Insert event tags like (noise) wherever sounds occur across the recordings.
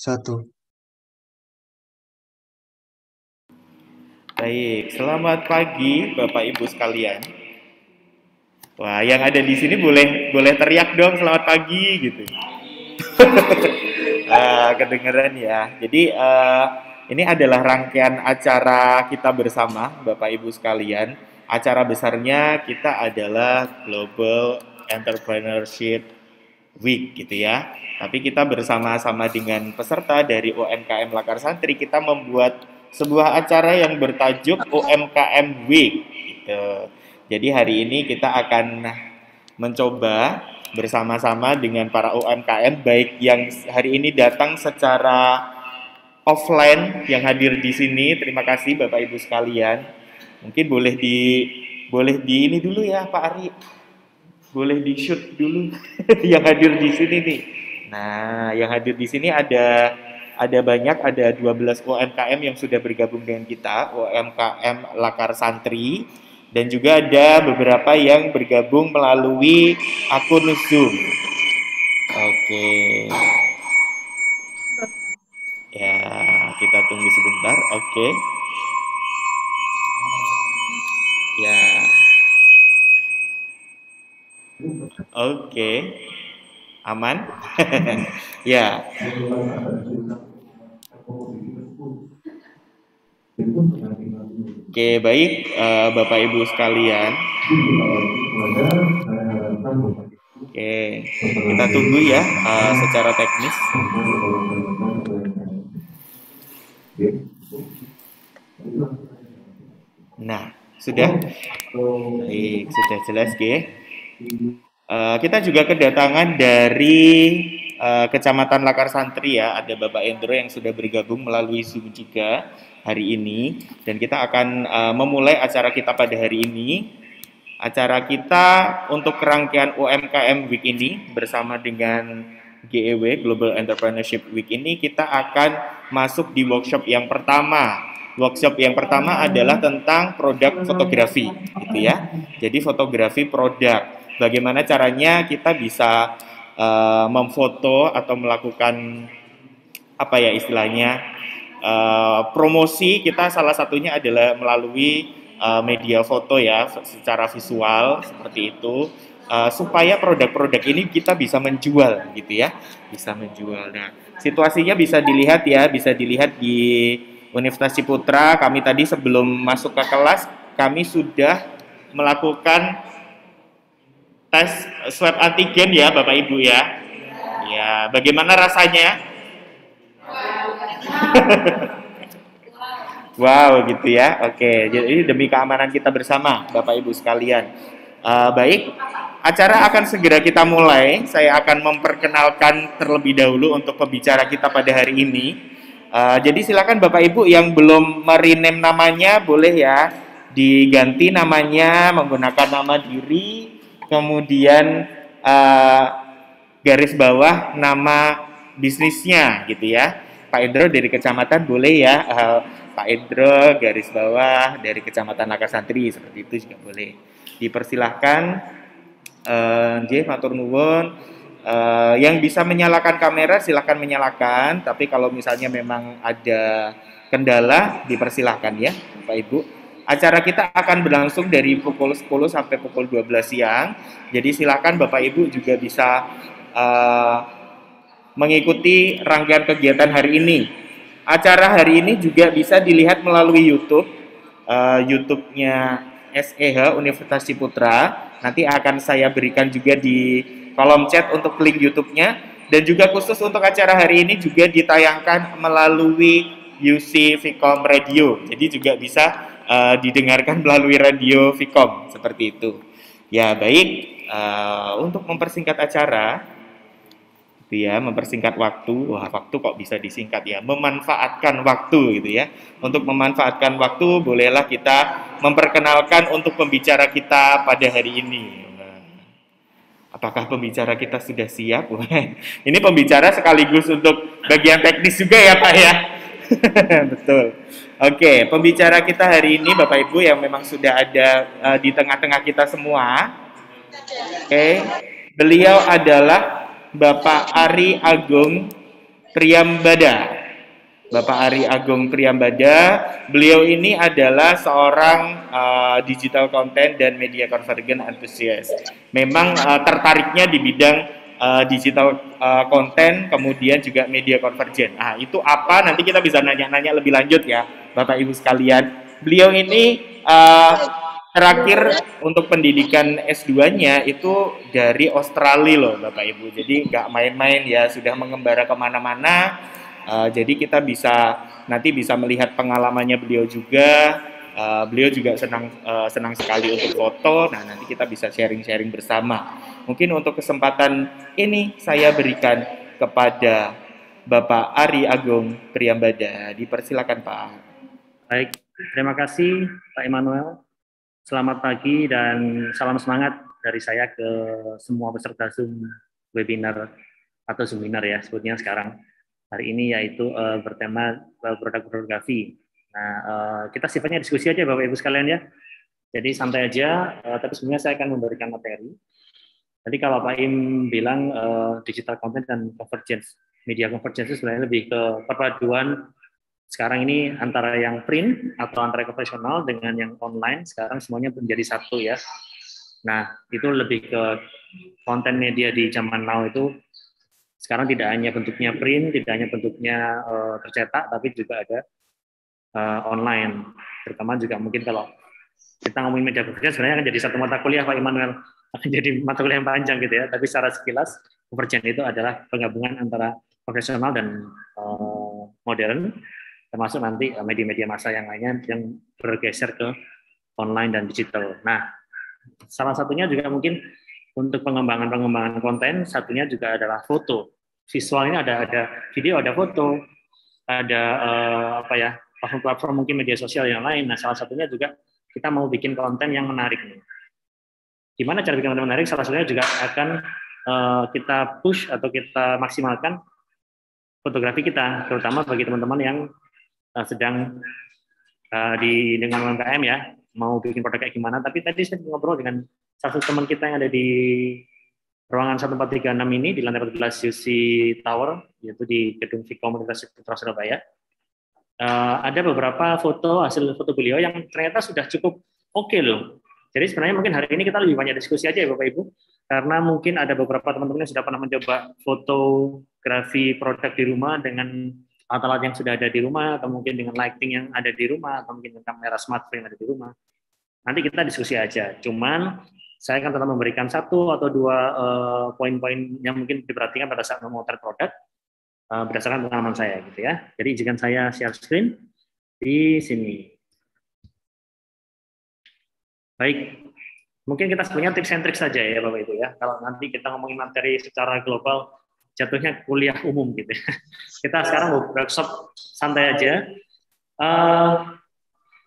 Satu. Baik, selamat pagi Bapak Ibu sekalian. Wah, yang ada di sini boleh boleh teriak dong selamat pagi gitu. uh, (laughs) kedengeran ya. Jadi uh, ini adalah rangkaian acara kita bersama Bapak Ibu sekalian. Acara besarnya kita adalah Global Entrepreneurship Week gitu ya. Tapi kita bersama-sama dengan peserta dari UMKM Lakar Santri kita membuat sebuah acara yang bertajuk UMKM Week gitu. Jadi hari ini kita akan mencoba bersama-sama dengan para UMKM baik yang hari ini datang secara offline yang hadir di sini. Terima kasih Bapak Ibu sekalian. Mungkin boleh di boleh di ini dulu ya Pak Ari. Boleh di shoot dulu (laughs) yang hadir di sini nih. Nah, yang hadir di sini ada ada banyak, ada 12 UMKM yang sudah bergabung dengan kita, UMKM Lakar Santri, dan juga ada beberapa yang bergabung melalui akun Zoom. Oke. Ya, kita tunggu sebentar. Oke. Ya. Oke aman (laughs) ya Oke, baik uh, Bapak Ibu sekalian. Oke, kita tunggu ya uh, secara teknis. Nah, sudah? Baik, sudah jelas, Oke. Uh, kita juga kedatangan dari uh, Kecamatan Lakar Santri ya, ada Bapak Endro yang sudah bergabung melalui Zoom juga hari ini dan kita akan uh, memulai acara kita pada hari ini. Acara kita untuk rangkaian UMKM Week ini bersama dengan GEW Global Entrepreneurship Week ini kita akan masuk di workshop yang pertama. Workshop yang pertama adalah tentang produk fotografi gitu ya. Jadi fotografi produk bagaimana caranya kita bisa uh, memfoto atau melakukan apa ya istilahnya uh, promosi kita salah satunya adalah melalui uh, media foto ya secara visual seperti itu uh, supaya produk-produk ini kita bisa menjual gitu ya bisa menjual. Nah situasinya bisa dilihat ya bisa dilihat di Universitas Ciputra. Kami tadi sebelum masuk ke kelas kami sudah melakukan tes swab antigen ya Bapak Ibu ya. Ya, bagaimana rasanya? (laughs) wow, gitu ya. Oke, jadi demi keamanan kita bersama Bapak Ibu sekalian. Uh, baik, acara akan segera kita mulai. Saya akan memperkenalkan terlebih dahulu untuk pembicara kita pada hari ini. Uh, jadi silakan Bapak Ibu yang belum merename namanya boleh ya diganti namanya menggunakan nama diri kemudian uh, garis bawah nama bisnisnya gitu ya. Pak Indro dari kecamatan boleh ya. Uh, Pak Indro garis bawah dari kecamatan Lakar Santri seperti itu juga boleh. Dipersilahkan uh, J matur nuwun. Uh, yang bisa menyalakan kamera silahkan menyalakan, tapi kalau misalnya memang ada kendala dipersilahkan ya Pak Ibu. Acara kita akan berlangsung dari pukul 10 sampai pukul 12 siang. Jadi silakan Bapak Ibu juga bisa uh, mengikuti rangkaian kegiatan hari ini. Acara hari ini juga bisa dilihat melalui YouTube, uh, YouTube-nya SEH Universitas Ciputra. Nanti akan saya berikan juga di kolom chat untuk link YouTube-nya. Dan juga khusus untuk acara hari ini juga ditayangkan melalui UC Vicom Radio. Jadi juga bisa uh, didengarkan melalui radio Vicom seperti itu. Ya baik, uh, untuk mempersingkat acara, gitu ya, mempersingkat waktu. Wah waktu kok bisa disingkat ya? Memanfaatkan waktu gitu ya. Untuk memanfaatkan waktu, bolehlah kita memperkenalkan untuk pembicara kita pada hari ini. Apakah pembicara kita sudah siap? (laughs) Ini pembicara sekaligus untuk bagian teknis juga ya Pak ya. (laughs) Betul. Oke, pembicara kita hari ini Bapak Ibu yang memang sudah ada uh, di tengah-tengah kita semua. Oke, beliau adalah Bapak Ari Agung Priambada. Bapak Ari Agung Priambada. Beliau ini adalah seorang uh, digital content dan media convergent enthusiast. Memang uh, tertariknya di bidang uh, digital uh, content, kemudian juga media convergent. Nah, itu apa? Nanti kita bisa nanya-nanya lebih lanjut ya, Bapak Ibu sekalian. Beliau ini uh, terakhir untuk pendidikan S2-nya itu dari Australia loh Bapak Ibu. Jadi nggak main-main ya, sudah mengembara ke mana-mana Uh, jadi kita bisa nanti bisa melihat pengalamannya beliau juga. Uh, beliau juga senang uh, senang sekali untuk foto. Nah nanti kita bisa sharing-sharing bersama. Mungkin untuk kesempatan ini saya berikan kepada Bapak Ari Agung Priambada. Dipersilakan Pak. Baik, terima kasih Pak Emmanuel. Selamat pagi dan salam semangat dari saya ke semua peserta Zoom webinar atau seminar ya sebutnya sekarang hari ini yaitu uh, bertema uh, produk fotografi. Nah, uh, kita sifatnya diskusi aja Bapak Ibu sekalian ya. Jadi santai aja, uh, tapi sebenarnya saya akan memberikan materi. Tadi kalau Pak Im bilang uh, digital content dan convergence, media convergence itu sebenarnya lebih ke perpaduan sekarang ini antara yang print atau antara konvensional dengan yang online, sekarang semuanya menjadi satu ya. Nah, itu lebih ke konten media di zaman now itu sekarang tidak hanya bentuknya print, tidak hanya bentuknya uh, tercetak, tapi juga ada uh, online. Terutama juga mungkin kalau kita ngomongin media kerja sebenarnya akan jadi satu mata kuliah Pak Immanuel (laughs) akan jadi mata kuliah yang panjang gitu ya. Tapi secara sekilas convergence itu adalah penggabungan antara profesional dan uh, modern, termasuk nanti media-media massa yang lainnya yang bergeser ke online dan digital. Nah, salah satunya juga mungkin untuk pengembangan-pengembangan konten, satunya juga adalah foto. Visual ini ada ada video, ada foto, ada uh, apa ya platform-platform mungkin media sosial yang lain. Nah, salah satunya juga kita mau bikin konten yang menarik. Gimana cara bikin konten menarik? Salah satunya juga akan uh, kita push atau kita maksimalkan fotografi kita, terutama bagi teman-teman yang uh, sedang uh, di dengan UMKM ya, mau bikin produk kayak gimana. Tapi tadi saya ngobrol dengan satu teman kita yang ada di ruangan 1436 ini di lantai 14 UC Tower, yaitu di gedung Vkom Universitas Putra Surabaya. Uh, ada beberapa foto hasil foto beliau yang ternyata sudah cukup oke okay loh. Jadi sebenarnya mungkin hari ini kita lebih banyak diskusi aja ya Bapak Ibu, karena mungkin ada beberapa teman-teman yang sudah pernah mencoba fotografi produk di rumah dengan alat-alat yang sudah ada di rumah, atau mungkin dengan lighting yang ada di rumah, atau mungkin dengan kamera smartphone yang ada di rumah. Nanti kita diskusi aja. Cuman saya akan tetap memberikan satu atau dua uh, poin-poin yang mungkin diperhatikan pada saat memotret produk uh, berdasarkan pengalaman saya gitu ya. Jadi izinkan saya share screen di sini. Baik, mungkin kita sebenarnya tips and trick saja ya Bapak Ibu ya. Kalau nanti kita ngomongin materi secara global, jatuhnya kuliah umum gitu. Ya. (laughs) Kita sekarang workshop santai aja. Uh,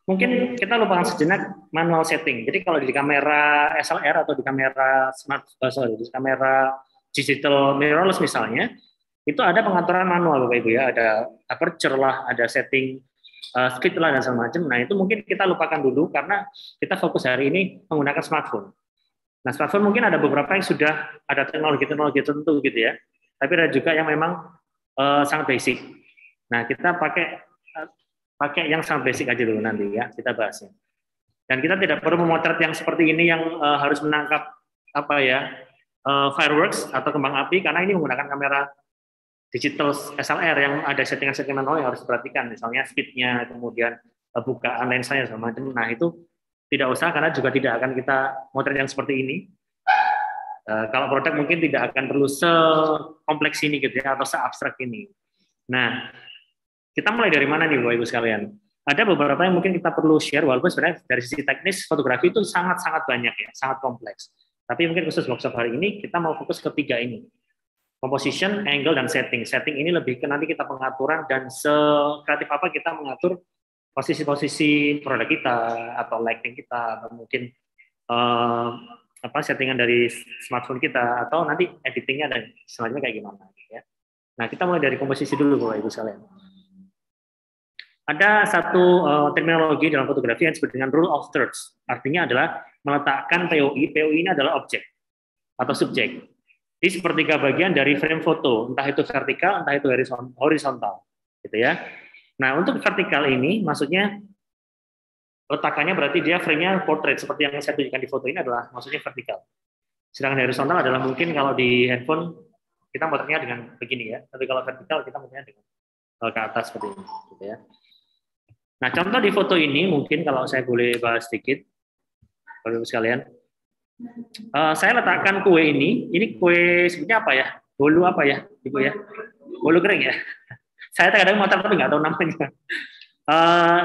mungkin kita lupakan sejenak manual setting. Jadi kalau di kamera SLR atau di kamera smart, oh sorry, di kamera digital mirrorless misalnya, itu ada pengaturan manual Bapak Ibu ya, ada aperture lah, ada setting uh, script lah dan segala macam. Nah itu mungkin kita lupakan dulu karena kita fokus hari ini menggunakan smartphone. Nah smartphone mungkin ada beberapa yang sudah ada teknologi-teknologi tertentu gitu ya, tapi ada juga yang memang uh, sangat basic. Nah kita pakai pakai yang sangat basic aja dulu nanti ya kita bahasnya. Dan kita tidak perlu memotret yang seperti ini yang uh, harus menangkap apa ya uh, fireworks atau kembang api karena ini menggunakan kamera digital SLR yang ada settingan-settingan yang harus diperhatikan misalnya speednya kemudian bukaan lensanya sama macam. Nah itu tidak usah karena juga tidak akan kita motret yang seperti ini. Uh, kalau produk mungkin tidak akan perlu sekompleks ini gitu ya atau seabstrak ini. Nah, kita mulai dari mana nih Bapak Ibu sekalian? Ada beberapa yang mungkin kita perlu share, walaupun sebenarnya dari sisi teknis fotografi itu sangat-sangat banyak ya, sangat kompleks. Tapi mungkin khusus workshop hari ini kita mau fokus ke tiga ini. Composition, angle, dan setting. Setting ini lebih ke nanti kita pengaturan dan sekreatif apa kita mengatur posisi-posisi produk kita atau lighting kita atau mungkin uh, apa settingan dari smartphone kita atau nanti editingnya dan selanjutnya kayak gimana ya. Nah kita mulai dari komposisi dulu Bapak Ibu sekalian. Ada satu uh, terminologi dalam fotografi yang disebut dengan rule of thirds. Artinya adalah meletakkan POI. POI ini adalah objek atau subjek. di sepertiga bagian dari frame foto, entah itu vertikal, entah itu horizontal, gitu ya. Nah, untuk vertikal ini maksudnya letakannya berarti dia frame-nya portrait seperti yang saya tunjukkan di foto ini adalah maksudnya vertikal. Sedangkan horizontal adalah mungkin kalau di handphone kita motornya dengan begini ya, tapi kalau vertikal kita motornya dengan eh, ke atas seperti ini, gitu ya. Nah, contoh di foto ini mungkin kalau saya boleh bahas sedikit, Bapak sekalian, Uh, saya letakkan kue ini. Ini kue sebutnya apa ya? Bolu apa ya, ibu ya? Bolu kering ya. (laughs) saya kadang motor tapi nggak tahu namanya. Uh,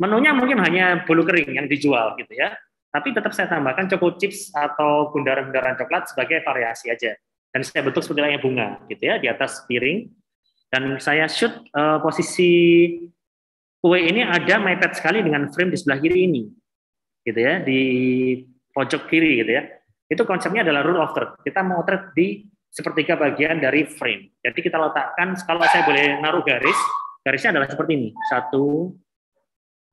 menunya mungkin hanya bolu kering yang dijual gitu ya. Tapi tetap saya tambahkan choco chips atau bundaran-bundaran coklat sebagai variasi aja. Dan saya bentuk seperti layaknya bunga gitu ya di atas piring. Dan saya shoot uh, posisi kue ini ada mepet sekali dengan frame di sebelah kiri ini gitu ya di pojok kiri gitu ya. Itu konsepnya adalah rule of third. Kita mau di sepertiga bagian dari frame. Jadi kita letakkan, kalau saya boleh naruh garis, garisnya adalah seperti ini. Satu,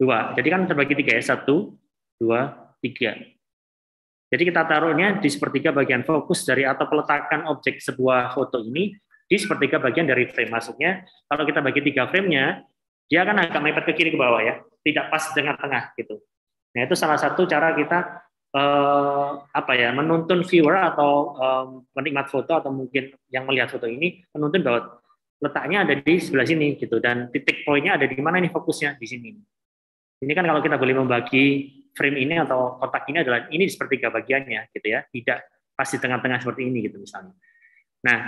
dua. Jadi kan terbagi tiga ya. Satu, dua, tiga. Jadi kita taruhnya di sepertiga bagian fokus dari atau peletakan objek sebuah foto ini di sepertiga bagian dari frame. Maksudnya kalau kita bagi tiga framenya, dia akan agak mepet ke kiri ke bawah ya, tidak pas dengan tengah gitu. Nah itu salah satu cara kita uh, apa ya menuntun viewer atau um, penikmat foto atau mungkin yang melihat foto ini menuntun bahwa letaknya ada di sebelah sini gitu dan titik poinnya ada di mana nih fokusnya di sini. Ini kan kalau kita boleh membagi frame ini atau kotak ini adalah ini seperti tiga bagiannya gitu ya, tidak pasti tengah-tengah seperti ini gitu misalnya. Nah,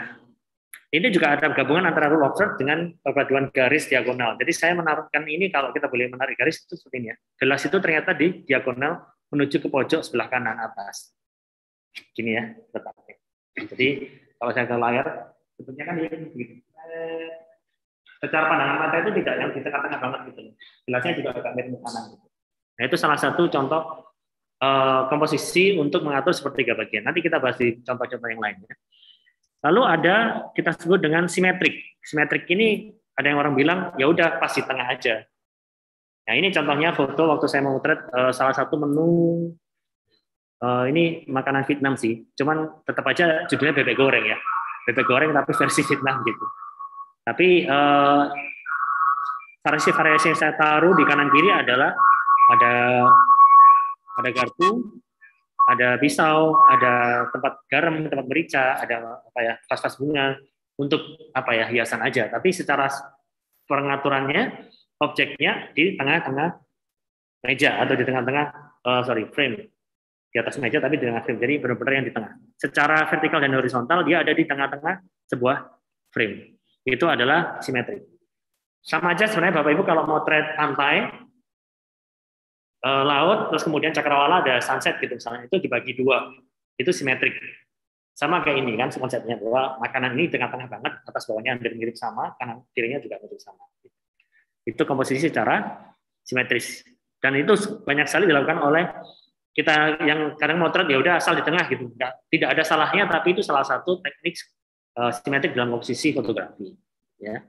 ini juga ada gabungan antara rule of dengan perpaduan garis diagonal. Jadi saya menaruhkan ini kalau kita boleh menarik garis itu seperti ini ya. Gelas itu ternyata di diagonal menuju ke pojok sebelah kanan atas. Gini ya letaknya. Jadi kalau saya ke layar, sebetulnya kan ini secara pandangan mata itu tidak yang di tengah-tengah banget gitu. Gelasnya juga agak mirip kanan gitu. Nah itu salah satu contoh uh, komposisi untuk mengatur sepertiga bagian. Nanti kita bahas di contoh-contoh yang lainnya. Lalu ada kita sebut dengan simetrik. Simetrik ini ada yang orang bilang ya udah pas di tengah aja. Nah ini contohnya foto waktu saya memotret uh, salah satu menu uh, ini makanan Vietnam sih, cuman tetap aja judulnya bebek goreng ya, bebek goreng tapi versi Vietnam gitu. Tapi uh, variasi-variasi yang saya taruh di kanan kiri adalah ada ada garpu, ada pisau, ada tempat garam, tempat merica, ada apa ya vas-vas bunga untuk apa ya hiasan aja. Tapi secara pengaturannya objeknya di tengah-tengah meja atau di tengah-tengah uh, sorry frame. Di atas meja tapi di tengah frame jadi benar-benar yang di tengah. Secara vertikal dan horizontal dia ada di tengah-tengah sebuah frame itu adalah simetri sama aja sebenarnya bapak ibu kalau mau trade pantai uh, laut terus kemudian cakrawala ada sunset gitu misalnya itu dibagi dua itu simetrik sama kayak ini kan konsepnya bahwa makanan ini tengah-tengah banget atas bawahnya hampir mirip sama kanan kirinya juga mirip sama itu komposisi secara simetris. Dan itu banyak sekali dilakukan oleh kita yang kadang motret ya udah asal di tengah gitu. Tidak ada salahnya, tapi itu salah satu teknik uh, simetrik dalam komposisi fotografi. Ya.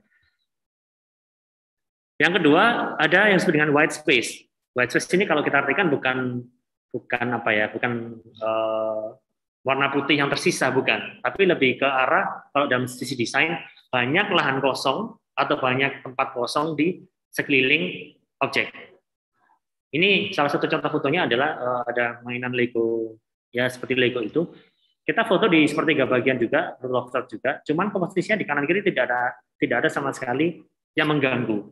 Yang kedua ada yang disebut dengan white space. White space ini kalau kita artikan bukan bukan apa ya, bukan uh, warna putih yang tersisa bukan, tapi lebih ke arah kalau dalam sisi desain banyak lahan kosong atau banyak tempat kosong di sekeliling objek. Ini salah satu contoh fotonya adalah uh, ada mainan Lego ya seperti Lego itu. Kita foto di sepertiga bagian juga, rule of third juga. Cuman komposisinya di kanan kiri tidak ada tidak ada sama sekali yang mengganggu.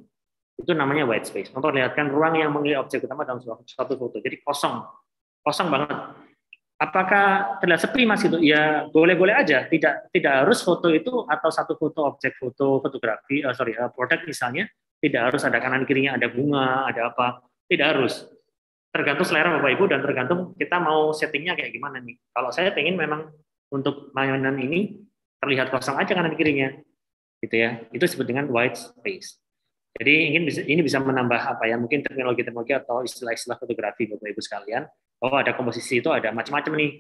Itu namanya white space. Memperlihatkan ruang yang mengelilingi objek utama dalam suatu foto. Jadi kosong, kosong banget apakah terlihat sepi mas itu ya boleh-boleh aja tidak tidak harus foto itu atau satu foto objek foto fotografi uh, sorry uh, produk misalnya tidak harus ada kanan kirinya ada bunga ada apa tidak harus tergantung selera bapak ibu dan tergantung kita mau settingnya kayak gimana nih. Kalau saya pengen memang untuk mainan ini terlihat kosong aja kanan kirinya gitu ya. Itu disebut dengan white space. Jadi ingin ini bisa menambah apa ya mungkin teknologi-teknologi atau istilah-istilah fotografi bapak ibu sekalian oh ada komposisi itu ada macam-macam nih.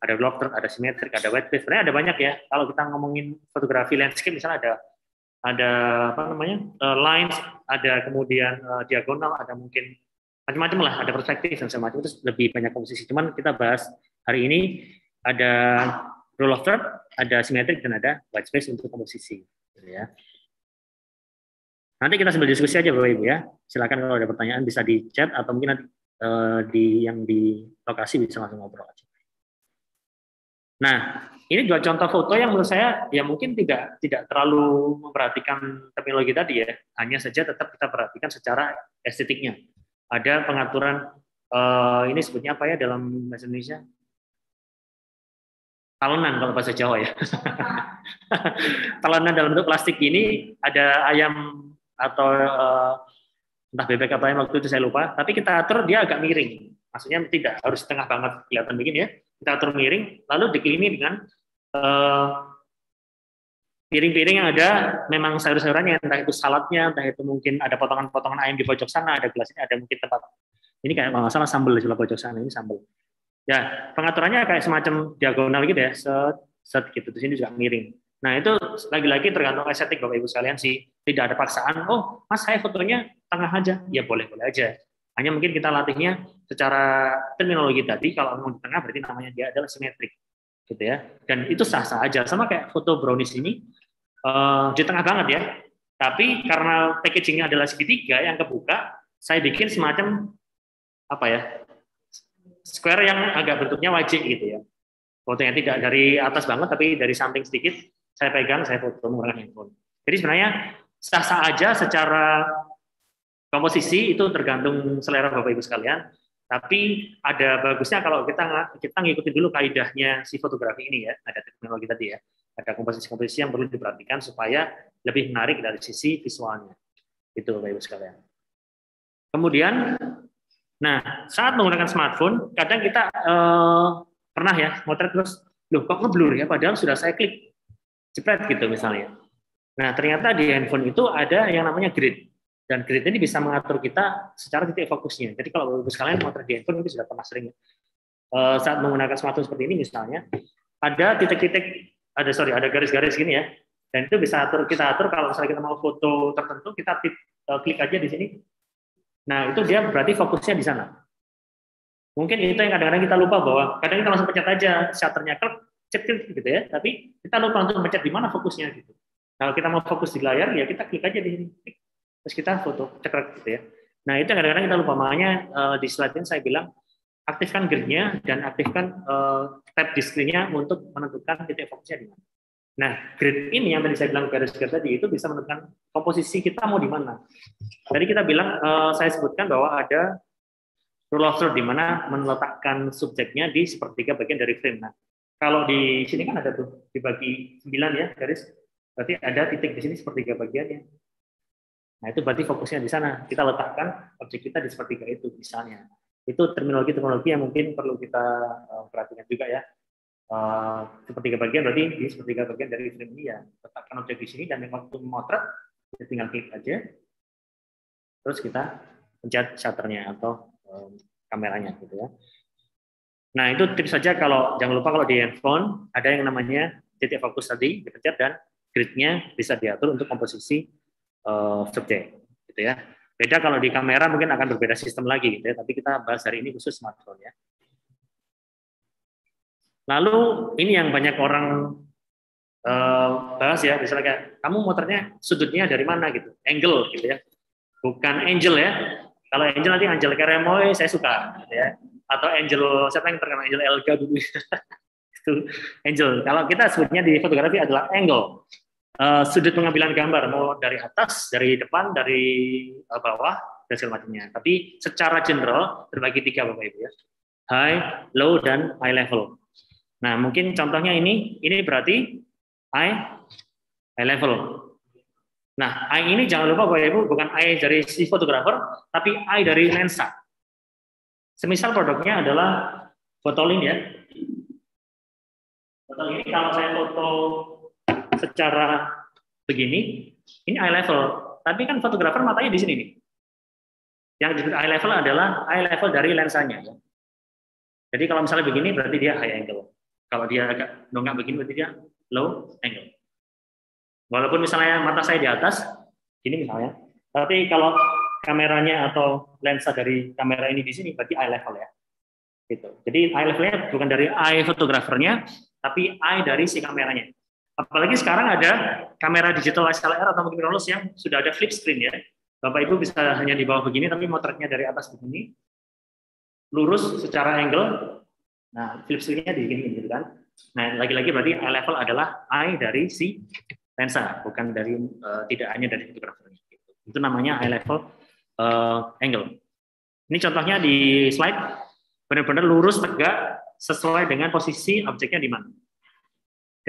Ada block ada simetrik ada white space. Sebenarnya ada banyak ya. Kalau kita ngomongin fotografi landscape misalnya ada ada apa namanya uh, lines ada kemudian uh, diagonal ada mungkin macam-macam lah ada perspektif dan semacam itu lebih banyak komposisi cuman kita bahas hari ini ada rule of third, ada simetrik dan ada white space untuk komposisi. Gitu ya. Nanti kita sambil diskusi aja Bapak Ibu ya. Silakan kalau ada pertanyaan bisa di chat atau mungkin nanti uh, di yang di lokasi bisa langsung ngobrol aja. Nah, ini dua contoh foto yang menurut saya ya mungkin tidak tidak terlalu memperhatikan terminologi tadi ya. Hanya saja tetap kita perhatikan secara estetiknya. Ada pengaturan uh, ini sebutnya apa ya dalam bahasa Indonesia? talonan kalau bahasa Jawa ya. (laughs) talonan dalam bentuk plastik ini ada ayam atau uh, entah bebek apa yang waktu itu saya lupa, tapi kita atur dia agak miring. Maksudnya tidak harus tengah banget kelihatan begini ya. Kita atur miring, lalu dikelilingi dengan eh, piring-piring yang ada memang sayur-sayurannya, entah itu saladnya, entah itu mungkin ada potongan-potongan ayam di pojok sana, ada gelas ini, ada mungkin tempat ini kayak kalau salah sambal di sebelah pojok sana ini sambal. Ya, pengaturannya kayak semacam diagonal gitu ya, set, set gitu. Di sini juga miring. Nah, itu lagi-lagi tergantung estetik Bapak Ibu sekalian sih. Tidak ada paksaan, oh, Mas saya fotonya tengah aja. Ya boleh-boleh aja. Hanya mungkin kita latihnya secara terminologi tadi, kalau ngomong di tengah berarti namanya dia adalah simetrik. Gitu ya. Dan itu sah-sah aja. Sama kayak foto brownies ini, uh, di tengah banget ya. Tapi karena packagingnya adalah segitiga yang kebuka, saya bikin semacam apa ya square yang agak bentuknya wajib gitu ya foto yang tidak dari atas banget tapi dari samping sedikit saya pegang, saya foto menggunakan handphone. Jadi sebenarnya sah-sah aja secara komposisi itu tergantung selera Bapak Ibu sekalian. Tapi ada bagusnya kalau kita kita ngikutin dulu kaidahnya si fotografi ini ya, ada teknologi tadi ya, ada komposisi-komposisi yang perlu diperhatikan supaya lebih menarik dari sisi visualnya. Itu Bapak Ibu sekalian. Kemudian, nah saat menggunakan smartphone, kadang kita eh, pernah ya motret terus, loh kok ngeblur ya, padahal sudah saya klik jepret gitu misalnya. Nah, ternyata di handphone itu ada yang namanya grid. Dan grid ini bisa mengatur kita secara titik fokusnya. Jadi kalau Bapak sekalian mau di handphone itu sudah pernah sering uh, saat menggunakan smartphone seperti ini misalnya, ada titik-titik, ada sorry, ada garis-garis gini ya. Dan itu bisa atur kita atur kalau misalnya kita mau foto tertentu, kita tip, uh, klik aja di sini. Nah, itu dia berarti fokusnya di sana. Mungkin itu yang kadang-kadang kita lupa bahwa kadang kita langsung pencet aja shutternya klik, cek gitu ya, tapi kita lupa untuk mencet di mana fokusnya gitu. Kalau kita mau fokus di layar, ya kita klik aja di sini, terus kita foto, cekrek gitu ya. Nah itu kadang-kadang kita lupa, makanya uh, di slide ini saya bilang aktifkan gridnya dan aktifkan uh, tab di screen-nya untuk menentukan titik fokusnya di mana. Nah, grid ini yang tadi saya bilang garis-garis tadi itu bisa menentukan komposisi kita mau di mana. Tadi kita bilang, uh, saya sebutkan bahwa ada rule of third di mana meletakkan subjeknya di sepertiga bagian dari frame. Nah, kalau di sini kan ada tuh dibagi 9 ya garis, berarti ada titik di sini sepertiga bagiannya. Nah itu berarti fokusnya di sana. Kita letakkan objek kita di sepertiga itu misalnya. Itu terminologi-terminologi yang mungkin perlu kita uh, perhatikan juga ya. Uh, sepertiga bagian berarti di sepertiga bagian dari frame ini ya. Letakkan objek di sini dan yang waktu memotret, kita tinggal klik aja. Terus kita pencet shutternya atau um, kameranya gitu ya. Nah, itu tips saja kalau jangan lupa kalau di handphone ada yang namanya titik fokus tadi dipencet dan gridnya bisa diatur untuk komposisi uh, subjek gitu ya. Beda kalau di kamera mungkin akan berbeda sistem lagi gitu ya, tapi kita bahas hari ini khusus smartphone ya. Lalu ini yang banyak orang uh, bahas ya, misalnya kayak kamu motornya sudutnya dari mana gitu, angle gitu ya. Bukan angel ya. Kalau angel nanti Angel Keremoy saya suka gitu ya atau Angel siapa yang terkenal Angel Elga dulu (laughs) itu Angel. Kalau kita sebutnya di fotografi adalah angle. Uh, sudut pengambilan gambar mau dari atas, dari depan, dari uh, bawah dan segala macamnya. Tapi secara general terbagi tiga Bapak Ibu ya. High, low dan high level. Nah, mungkin contohnya ini ini berarti high high level. Nah, eye ini jangan lupa Bapak Ibu bukan eye dari si fotografer, tapi eye dari lensa. Semisal produknya adalah botol ya. Botol ini kalau saya foto secara begini, ini eye level. Tapi kan fotografer matanya di sini nih. Yang disebut eye level adalah eye level dari lensanya. Ya. Jadi kalau misalnya begini berarti dia high angle. Kalau dia agak dongak begini berarti dia low angle. Walaupun misalnya mata saya di atas, ini misalnya. Tapi kalau kameranya atau lensa dari kamera ini di sini berarti eye level ya. Gitu. Jadi eye levelnya bukan dari eye fotografernya, tapi eye dari si kameranya. Apalagi sekarang ada kamera digital SLR atau mungkin mirrorless yang sudah ada flip screen ya. Bapak Ibu bisa hanya di bawah begini, tapi motretnya dari atas begini, lurus secara angle. Nah, flip screen-nya di sini gitu kan. Nah, lagi-lagi berarti eye level adalah eye dari si lensa, bukan dari uh, tidak hanya dari fotografernya. Itu namanya eye level uh, angle. Ini contohnya di slide, benar-benar lurus tegak sesuai dengan posisi objeknya di mana.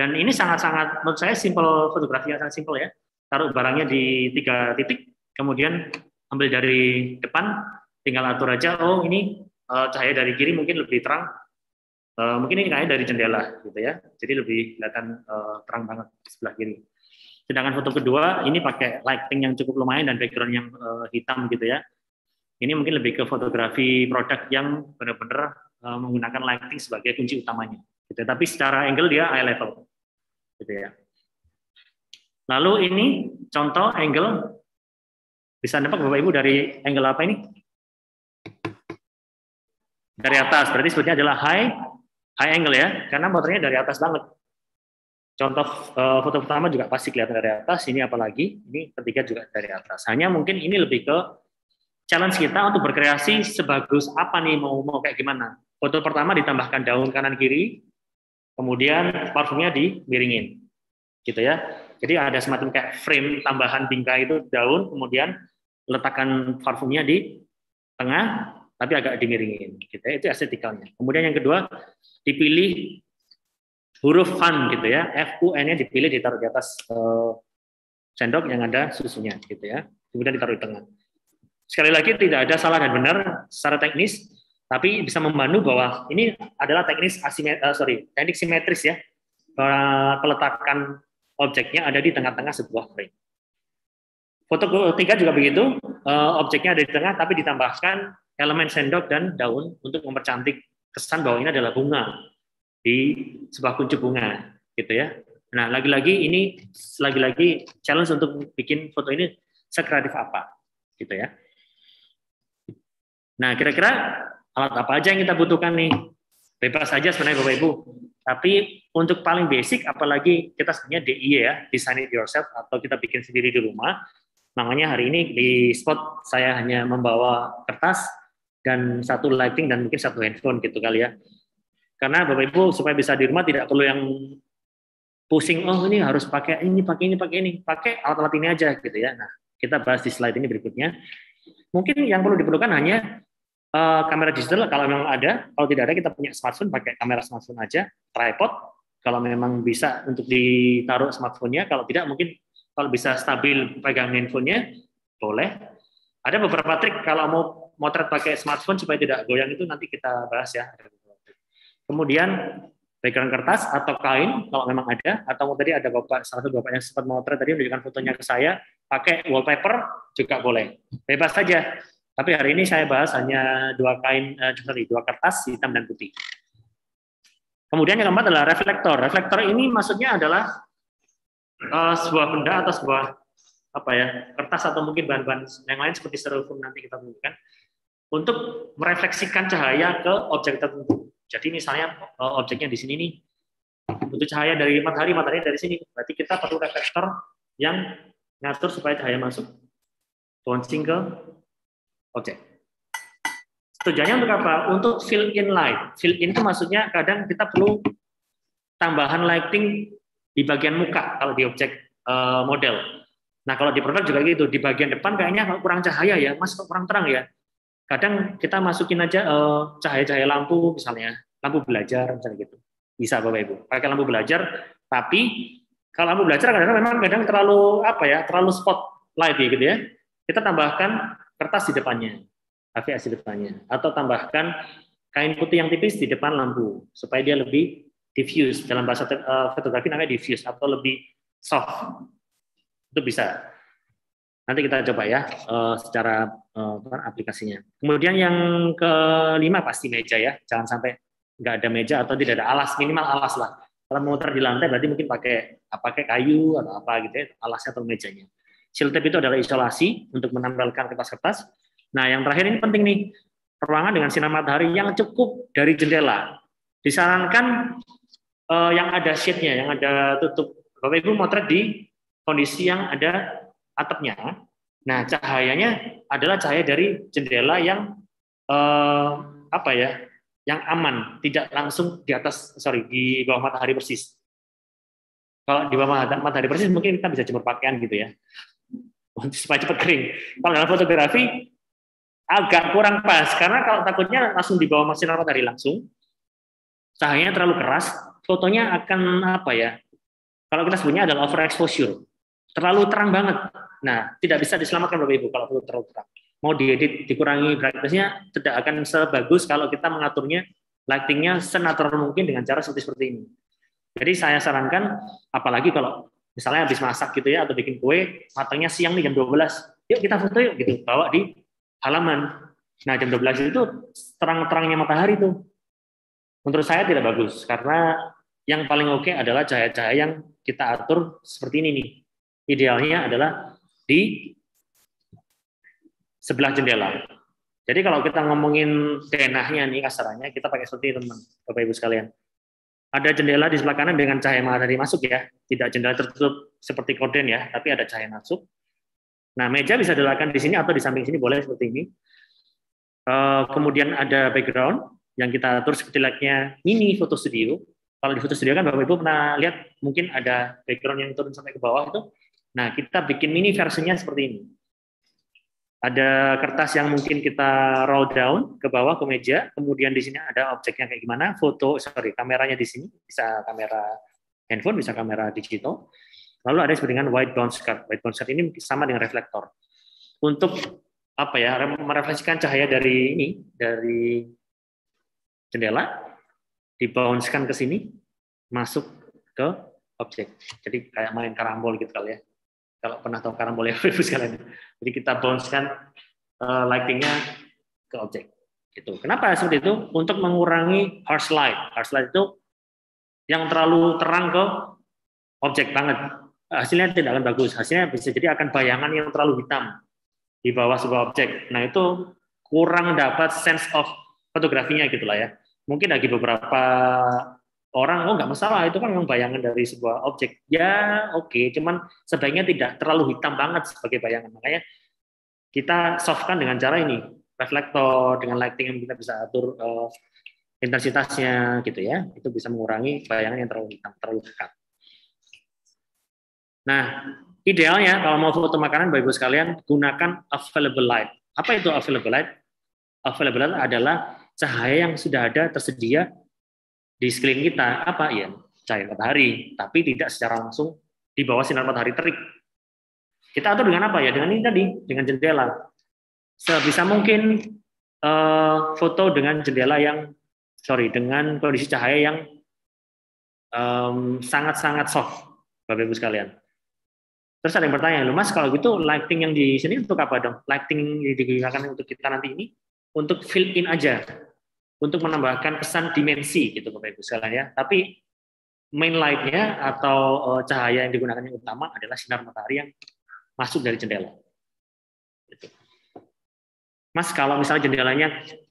Dan ini sangat-sangat menurut saya simple fotografi yang sangat simple ya. Taruh barangnya di tiga titik, kemudian ambil dari depan, tinggal atur aja. Oh ini uh, cahaya dari kiri mungkin lebih terang, uh, mungkin ini cahaya dari jendela gitu ya. Jadi lebih kelihatan uh, terang banget sebelah kiri. Sedangkan foto kedua ini pakai lighting yang cukup lumayan dan background yang uh, hitam gitu ya. Ini mungkin lebih ke fotografi produk yang benar-benar uh, menggunakan lighting sebagai kunci utamanya. Gitu. Tapi secara angle dia eye level. Gitu ya. Lalu ini contoh angle bisa nampak Bapak Ibu dari angle apa ini? Dari atas, berarti sebetulnya adalah high high angle ya, karena motornya dari atas banget. Contoh uh, foto pertama juga pasti kelihatan dari atas, ini apalagi, ini ketiga juga dari atas. Hanya mungkin ini lebih ke challenge kita untuk berkreasi sebagus apa nih mau mau kayak gimana. Foto pertama ditambahkan daun kanan kiri, kemudian parfumnya dimiringin gitu ya. Jadi ada semacam kayak frame tambahan bingkai itu daun kemudian letakkan parfumnya di tengah tapi agak dimiringin gitu ya. Itu estetikalnya kemudian yang kedua dipilih huruf fun gitu ya. F U N nya dipilih ditaruh di atas uh, sendok yang ada susunya gitu ya. Kemudian ditaruh di tengah. Sekali lagi tidak ada salah dan benar secara teknis tapi bisa membantu bahwa ini adalah teknis asimet, uh, sorry, teknik simetris ya. Peletakan objeknya ada di tengah-tengah sebuah frame. Foto ketiga juga begitu, uh, objeknya ada di tengah tapi ditambahkan elemen sendok dan daun untuk mempercantik kesan bahwa ini adalah bunga di sebuah kuncup bunga, gitu ya. Nah, lagi-lagi ini lagi-lagi challenge untuk bikin foto ini sekreatif apa, gitu ya. Nah, kira-kira alat apa aja yang kita butuhkan nih? Bebas saja sebenarnya Bapak Ibu. Tapi untuk paling basic, apalagi kita sebenarnya DIY ya, design it yourself, atau kita bikin sendiri di rumah. Makanya hari ini di spot saya hanya membawa kertas dan satu lighting dan mungkin satu handphone gitu kali ya. Karena Bapak Ibu supaya bisa di rumah tidak perlu yang pusing, oh ini harus pakai ini, pakai ini, pakai ini. Pakai alat-alat ini aja gitu ya. Nah, kita bahas di slide ini berikutnya. Mungkin yang perlu diperlukan hanya uh, kamera digital kalau memang ada, kalau tidak ada kita punya smartphone pakai kamera smartphone aja, tripod kalau memang bisa untuk ditaruh smartphone-nya, kalau tidak mungkin kalau bisa stabil pegang handphonenya boleh. Ada beberapa trik kalau mau motret pakai smartphone supaya tidak goyang itu nanti kita bahas ya. Kemudian background kertas atau kain kalau memang ada. Atau tadi ada bapak salah satu bapak yang sempat motret tadi menunjukkan fotonya ke saya. Pakai wallpaper juga boleh. Bebas saja tapi hari ini saya bahas hanya dua kain, uh, sorry, dua kertas hitam dan putih. Kemudian yang keempat adalah reflektor. Reflektor ini maksudnya adalah uh, sebuah benda atau sebuah apa ya kertas atau mungkin bahan-bahan yang lain seperti styrofoam nanti kita temukan untuk merefleksikan cahaya ke objek tertentu. Jadi misalnya uh, objeknya di sini nih butuh cahaya dari matahari, matahari dari sini. Berarti kita perlu reflektor yang ngatur supaya cahaya masuk bouncing ke Oke. Tujuannya untuk apa? Untuk fill in light. Fill in itu maksudnya kadang kita perlu tambahan lighting di bagian muka kalau di objek uh, model. Nah kalau di produk juga gitu, di bagian depan kayaknya kurang cahaya ya, mas kurang terang ya. Kadang kita masukin aja uh, cahaya-cahaya lampu misalnya, lampu belajar misalnya gitu. Bisa Bapak Ibu, pakai lampu belajar, tapi kalau lampu belajar kadang-kadang memang kadang terlalu apa ya, terlalu spotlight ya gitu ya. Kita tambahkan kertas di depannya, AVS di depannya, atau tambahkan kain putih yang tipis di depan lampu supaya dia lebih diffuse. Dalam bahasa uh, fotografi namanya diffuse atau lebih soft. Itu bisa. Nanti kita coba ya uh, secara uh, aplikasinya. Kemudian yang kelima pasti meja ya. Jangan sampai nggak ada meja atau tidak ada alas. Minimal alas lah. Kalau mau di lantai berarti mungkin pakai pakai kayu atau apa gitu ya. Alasnya atau mejanya Shield tape itu adalah isolasi untuk menempelkan kertas-kertas. Nah, yang terakhir ini penting nih, ruangan dengan sinar matahari yang cukup dari jendela. Disarankan uh, yang ada shade-nya, yang ada tutup. Bapak Ibu motret di kondisi yang ada atapnya. Nah, cahayanya adalah cahaya dari jendela yang uh, apa ya? Yang aman, tidak langsung di atas, sorry, di bawah matahari persis. Kalau di bawah matahari persis mungkin kita bisa jemur pakaian gitu ya, (laughs) supaya cepat kering. Kalau dalam fotografi agak kurang pas karena kalau takutnya langsung di bawah sinar matahari langsung, cahayanya terlalu keras, fotonya akan apa ya? Kalau kita sebutnya adalah overexposure, terlalu terang banget. Nah, tidak bisa diselamatkan Bapak Ibu kalau foto terlalu terang. Mau diedit, dikurangi brightness-nya, tidak akan sebagus kalau kita mengaturnya lighting-nya senatural mungkin dengan cara seperti seperti ini. Jadi saya sarankan, apalagi kalau misalnya habis masak gitu ya, atau bikin kue, matangnya siang nih jam 12, yuk kita foto yuk gitu, bawa di halaman. Nah jam 12 itu terang-terangnya matahari tuh. Menurut saya tidak bagus karena yang paling oke okay adalah cahaya-cahaya yang kita atur seperti ini nih. Idealnya adalah di sebelah jendela. Jadi kalau kita ngomongin denahnya nih kasarannya, kita pakai seperti teman, Bapak Ibu sekalian. Ada jendela di sebelah kanan dengan cahaya matahari masuk ya, tidak jendela tertutup seperti korden ya, tapi ada cahaya masuk. Nah, meja bisa diletakkan di sini atau di samping sini boleh seperti ini. Uh, kemudian ada background yang kita atur seperti layaknya mini foto studio. Kalau di foto studio kan Bapak Ibu pernah lihat mungkin ada background yang turun sampai ke bawah itu. Nah, kita bikin mini versinya seperti ini. Ada kertas yang mungkin kita roll down ke bawah ke meja, kemudian di sini ada objeknya kayak gimana, foto, sorry, kameranya di sini, bisa kamera handphone, bisa kamera digital. Lalu ada seperti dengan white bounce card. White bounce card ini sama dengan reflektor. Untuk apa ya merefleksikan cahaya dari ini dari jendela dibouncekan ke sini masuk ke objek. Jadi kayak main karambol gitu kali ya. Kalau pernah tahu karambol ya Ibu sekalian. Jadi kita bouncekan uh, lightingnya ke objek. Gitu. Kenapa seperti itu? Untuk mengurangi harsh light. Harsh light itu yang terlalu terang ke objek banget hasilnya tidak akan bagus. Hasilnya bisa jadi akan bayangan yang terlalu hitam di bawah sebuah objek. Nah itu kurang dapat sense of fotografinya gitulah ya. Mungkin bagi beberapa orang oh nggak masalah itu kan memang bayangan dari sebuah objek. Ya oke, okay. cuman sebaiknya tidak terlalu hitam banget sebagai bayangan. Makanya kita softkan dengan cara ini reflektor dengan lighting yang kita bisa atur uh, intensitasnya gitu ya. Itu bisa mengurangi bayangan yang terlalu hitam, terlalu dekat. Nah, idealnya kalau mau foto makanan, Bapak Ibu sekalian, gunakan available light. Apa itu available light? Available light adalah cahaya yang sudah ada tersedia di sekeliling kita. Apa? Ya, cahaya matahari, tapi tidak secara langsung di bawah sinar matahari terik. Kita atur dengan apa ya? Dengan ini tadi, dengan jendela. Sebisa mungkin uh, foto dengan jendela yang, sorry, dengan kondisi cahaya yang sangat-sangat um, soft, Bapak Ibu sekalian. Terus ada yang bertanya, lu mas kalau gitu lighting yang di sini untuk apa dong? Lighting yang digunakan untuk kita nanti ini untuk fill in aja, untuk menambahkan kesan dimensi gitu Bapak Ibu sekalian ya. Tapi main lightnya atau eh, cahaya yang digunakan yang utama adalah sinar matahari yang masuk dari jendela. Gitu. Mas kalau misalnya jendelanya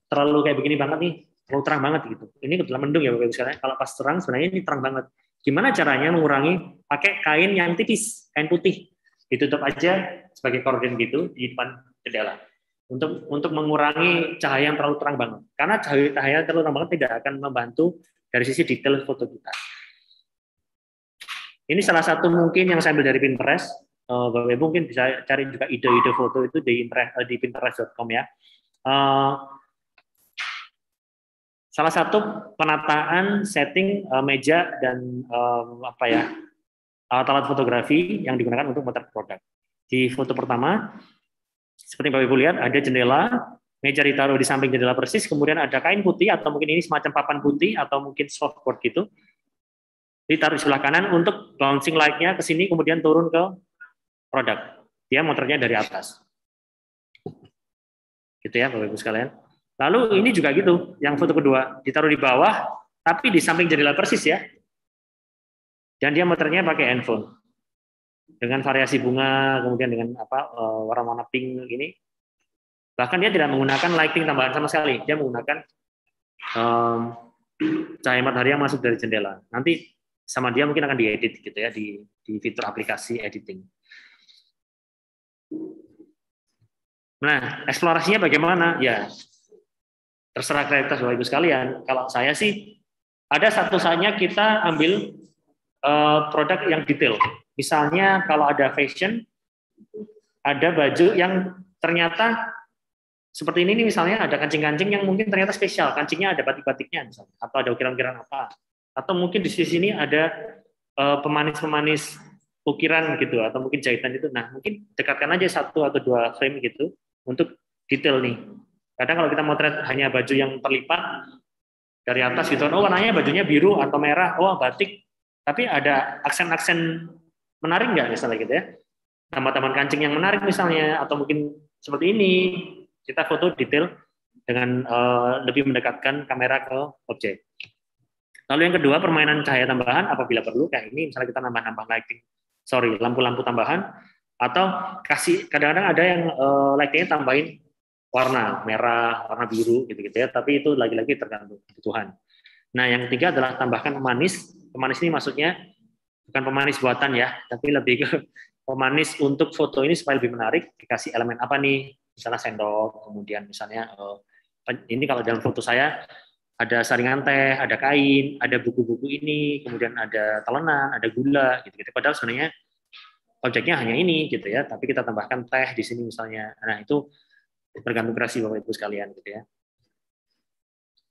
terlalu kayak begini banget nih, terlalu terang banget gitu. Ini kebetulan mendung ya Bapak Ibu sekalian. Kalau pas terang sebenarnya ini terang banget. Gimana caranya mengurangi pakai kain yang tipis, kain putih. Ditutup aja sebagai korden gitu di depan jendela. Untuk untuk mengurangi cahaya yang terlalu terang banget. Karena cahaya cahaya terlalu terang banget tidak akan membantu dari sisi detail foto kita. Ini salah satu mungkin yang saya ambil dari Pinterest. Uh, Bapak Ibu mungkin bisa cari juga ide-ide foto itu di, uh, di pinterest.com ya. Uh, salah satu penataan setting meja dan apa ya alat-alat fotografi yang digunakan untuk memotret produk. Di foto pertama, seperti Bapak Ibu lihat ada jendela, meja ditaruh di samping jendela persis, kemudian ada kain putih atau mungkin ini semacam papan putih atau mungkin softboard gitu. Ditaruh di sebelah kanan untuk bouncing light-nya ke sini kemudian turun ke produk. Dia motornya dari atas. Gitu ya Bapak Ibu sekalian. Lalu ini juga gitu, yang foto kedua ditaruh di bawah, tapi di samping jendela persis ya. Dan dia muternya pakai handphone dengan variasi bunga, kemudian dengan apa eh, warna-warna pink ini. Bahkan dia tidak menggunakan lighting tambahan sama sekali, dia menggunakan um, cahaya matahari yang masuk dari jendela. Nanti sama dia mungkin akan diedit gitu ya di di fitur aplikasi editing. Nah, eksplorasinya bagaimana? Ya, terserah kreativitas Bapak Ibu sekalian. Kalau saya sih ada satu saatnya kita ambil uh, produk yang detail. Misalnya kalau ada fashion, ada baju yang ternyata seperti ini nih misalnya ada kancing-kancing yang mungkin ternyata spesial, kancingnya ada batik-batiknya misalnya, atau ada ukiran-ukiran apa, atau mungkin di sini ada eh, pemanis-pemanis ukiran gitu, atau mungkin jahitan itu. Nah mungkin dekatkan aja satu atau dua frame gitu untuk detail nih. Kadang kalau kita motret hanya baju yang terlipat dari atas gitu, oh warnanya bajunya biru atau merah, oh batik, tapi ada aksen-aksen menarik nggak misalnya gitu ya, tambah-tambahan kancing yang menarik misalnya, atau mungkin seperti ini, kita foto detail dengan uh, lebih mendekatkan kamera ke objek. Lalu yang kedua permainan cahaya tambahan apabila perlu kayak ini misalnya kita nambah-nambah lighting, sorry lampu-lampu tambahan atau kasih kadang-kadang ada yang uh, lightingnya tambahin warna merah, warna biru gitu-gitu ya. Tapi itu lagi-lagi tergantung kebutuhan. Nah yang ketiga adalah tambahkan pemanis. Pemanis ini maksudnya bukan pemanis buatan ya, tapi lebih ke (laughs) pemanis untuk foto ini supaya lebih menarik. Dikasih elemen apa nih? misalnya sendok, kemudian misalnya eh, ini kalau dalam foto saya ada saringan teh, ada kain, ada buku-buku ini, kemudian ada telenan, ada gula, gitu-gitu. Padahal sebenarnya objeknya hanya ini, gitu ya. Tapi kita tambahkan teh di sini misalnya. Nah itu tergantung kreasi bapak ibu sekalian, gitu ya.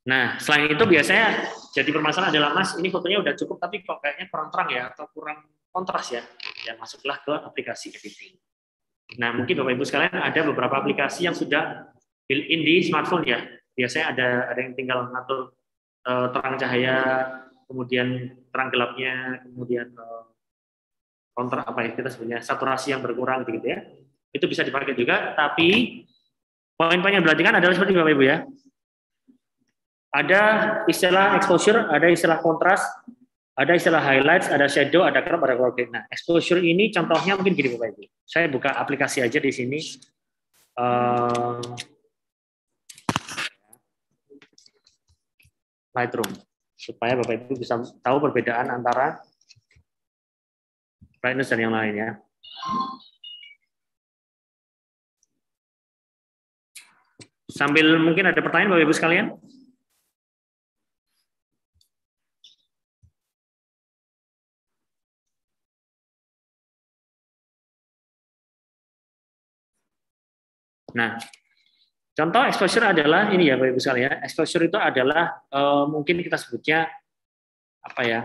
Nah selain itu biasanya jadi permasalahan adalah mas, ini fotonya udah cukup, tapi kok kayaknya kurang terang ya, atau kurang kontras ya. Ya masuklah ke aplikasi editing. Nah, mungkin Bapak Ibu sekalian ada beberapa aplikasi yang sudah built-in di smartphone ya. Biasanya ada ada yang tinggal ngatur uh, terang cahaya, kemudian terang gelapnya, kemudian uh, counter apa ya kita sebenarnya saturasi yang berkurang gitu ya. Itu bisa dipakai juga, tapi poin-poin yang diperhatikan adalah seperti Bapak Ibu ya. Ada istilah exposure, ada istilah kontras, ada istilah highlights, ada shadow, ada crop, ada crop. Nah, exposure ini contohnya mungkin gini Bapak Ibu. Saya buka aplikasi aja di sini. Uh, Lightroom supaya Bapak Ibu bisa tahu perbedaan antara brightness dan yang lainnya. Sambil mungkin ada pertanyaan Bapak Ibu sekalian? Nah, contoh exposure adalah ini ya Bapak Ibu sekalian, exposure itu adalah uh, mungkin kita sebutnya apa ya?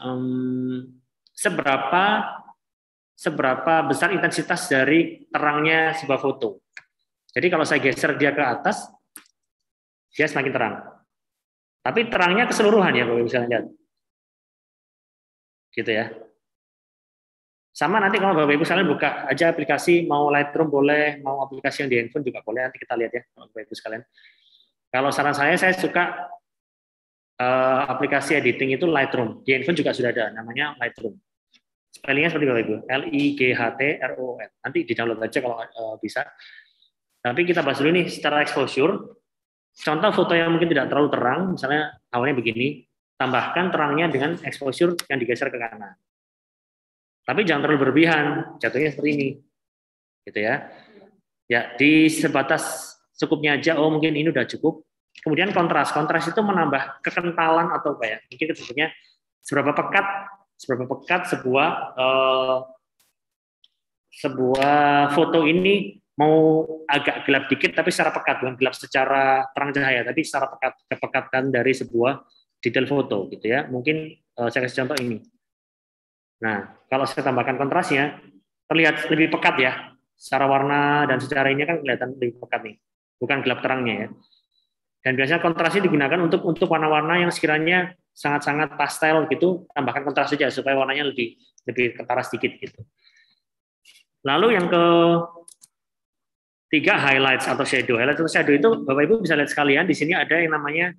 Um, seberapa seberapa besar intensitas dari terangnya sebuah foto. Jadi kalau saya geser dia ke atas, dia semakin terang. Tapi terangnya keseluruhan ya Bapak Ibu sekalian. Gitu ya. Sama nanti kalau Bapak Ibu sekalian buka aja aplikasi, mau Lightroom boleh, mau aplikasi yang di handphone juga boleh, nanti kita lihat ya Bapak Ibu sekalian. Kalau saran saya, saya suka uh, aplikasi editing itu Lightroom. Di handphone juga sudah ada, namanya Lightroom. Spellingnya seperti Bapak Ibu, L-I-G-H-T-R-O-M. Nanti di-download aja kalau uh, bisa. Tapi kita bahas dulu nih secara exposure. Contoh foto yang mungkin tidak terlalu terang, misalnya awalnya begini, tambahkan terangnya dengan exposure yang digeser ke kanan tapi jangan terlalu berlebihan, jatuhnya seperti ini. Gitu ya. Ya, di sebatas cukupnya aja, oh mungkin ini udah cukup. Kemudian kontras. Kontras itu menambah kekentalan atau apa ya? Mungkin sebetulnya seberapa pekat seberapa pekat sebuah eh, sebuah foto ini mau agak gelap dikit tapi secara pekat bukan gelap secara terang cahaya tapi secara pekat kepekatan dari sebuah detail foto gitu ya mungkin eh, saya kasih contoh ini Nah, kalau saya tambahkan kontrasnya, terlihat lebih pekat ya. Secara warna dan secara ini kan kelihatan lebih pekat nih. Bukan gelap terangnya ya. Dan biasanya kontras ini digunakan untuk untuk warna-warna yang sekiranya sangat-sangat pastel gitu, tambahkan kontras saja supaya warnanya lebih lebih ketara sedikit gitu. Lalu yang ke tiga highlights atau shadow. Highlights atau shadow itu Bapak Ibu bisa lihat sekalian di sini ada yang namanya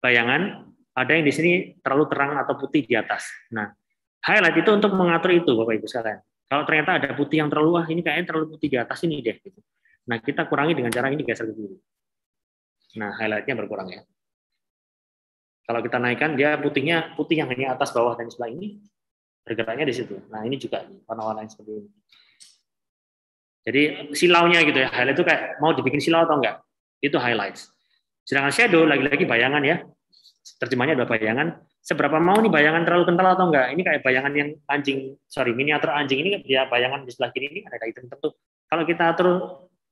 bayangan, ada yang di sini terlalu terang atau putih di atas. Nah, highlight itu untuk mengatur itu Bapak Ibu sekalian. Kalau ternyata ada putih yang terlalu wah ini kayaknya terlalu putih di atas ini deh gitu. Nah, kita kurangi dengan cara ini geser ke kiri. Nah, highlightnya berkurang ya. Kalau kita naikkan dia putihnya putih yang hanya atas bawah dan sebelah ini bergeraknya di situ. Nah ini juga warna-warna yang seperti ini. Jadi silaunya gitu ya, highlight itu kayak mau dibikin silau atau enggak, itu highlights. Sedangkan shadow lagi-lagi bayangan ya, terjemahnya adalah bayangan. Seberapa mau nih bayangan terlalu kental atau enggak? Ini kayak bayangan yang anjing, sorry miniatur anjing ini dia bayangan di sebelah kiri ini ada item tertentu. Kalau kita atur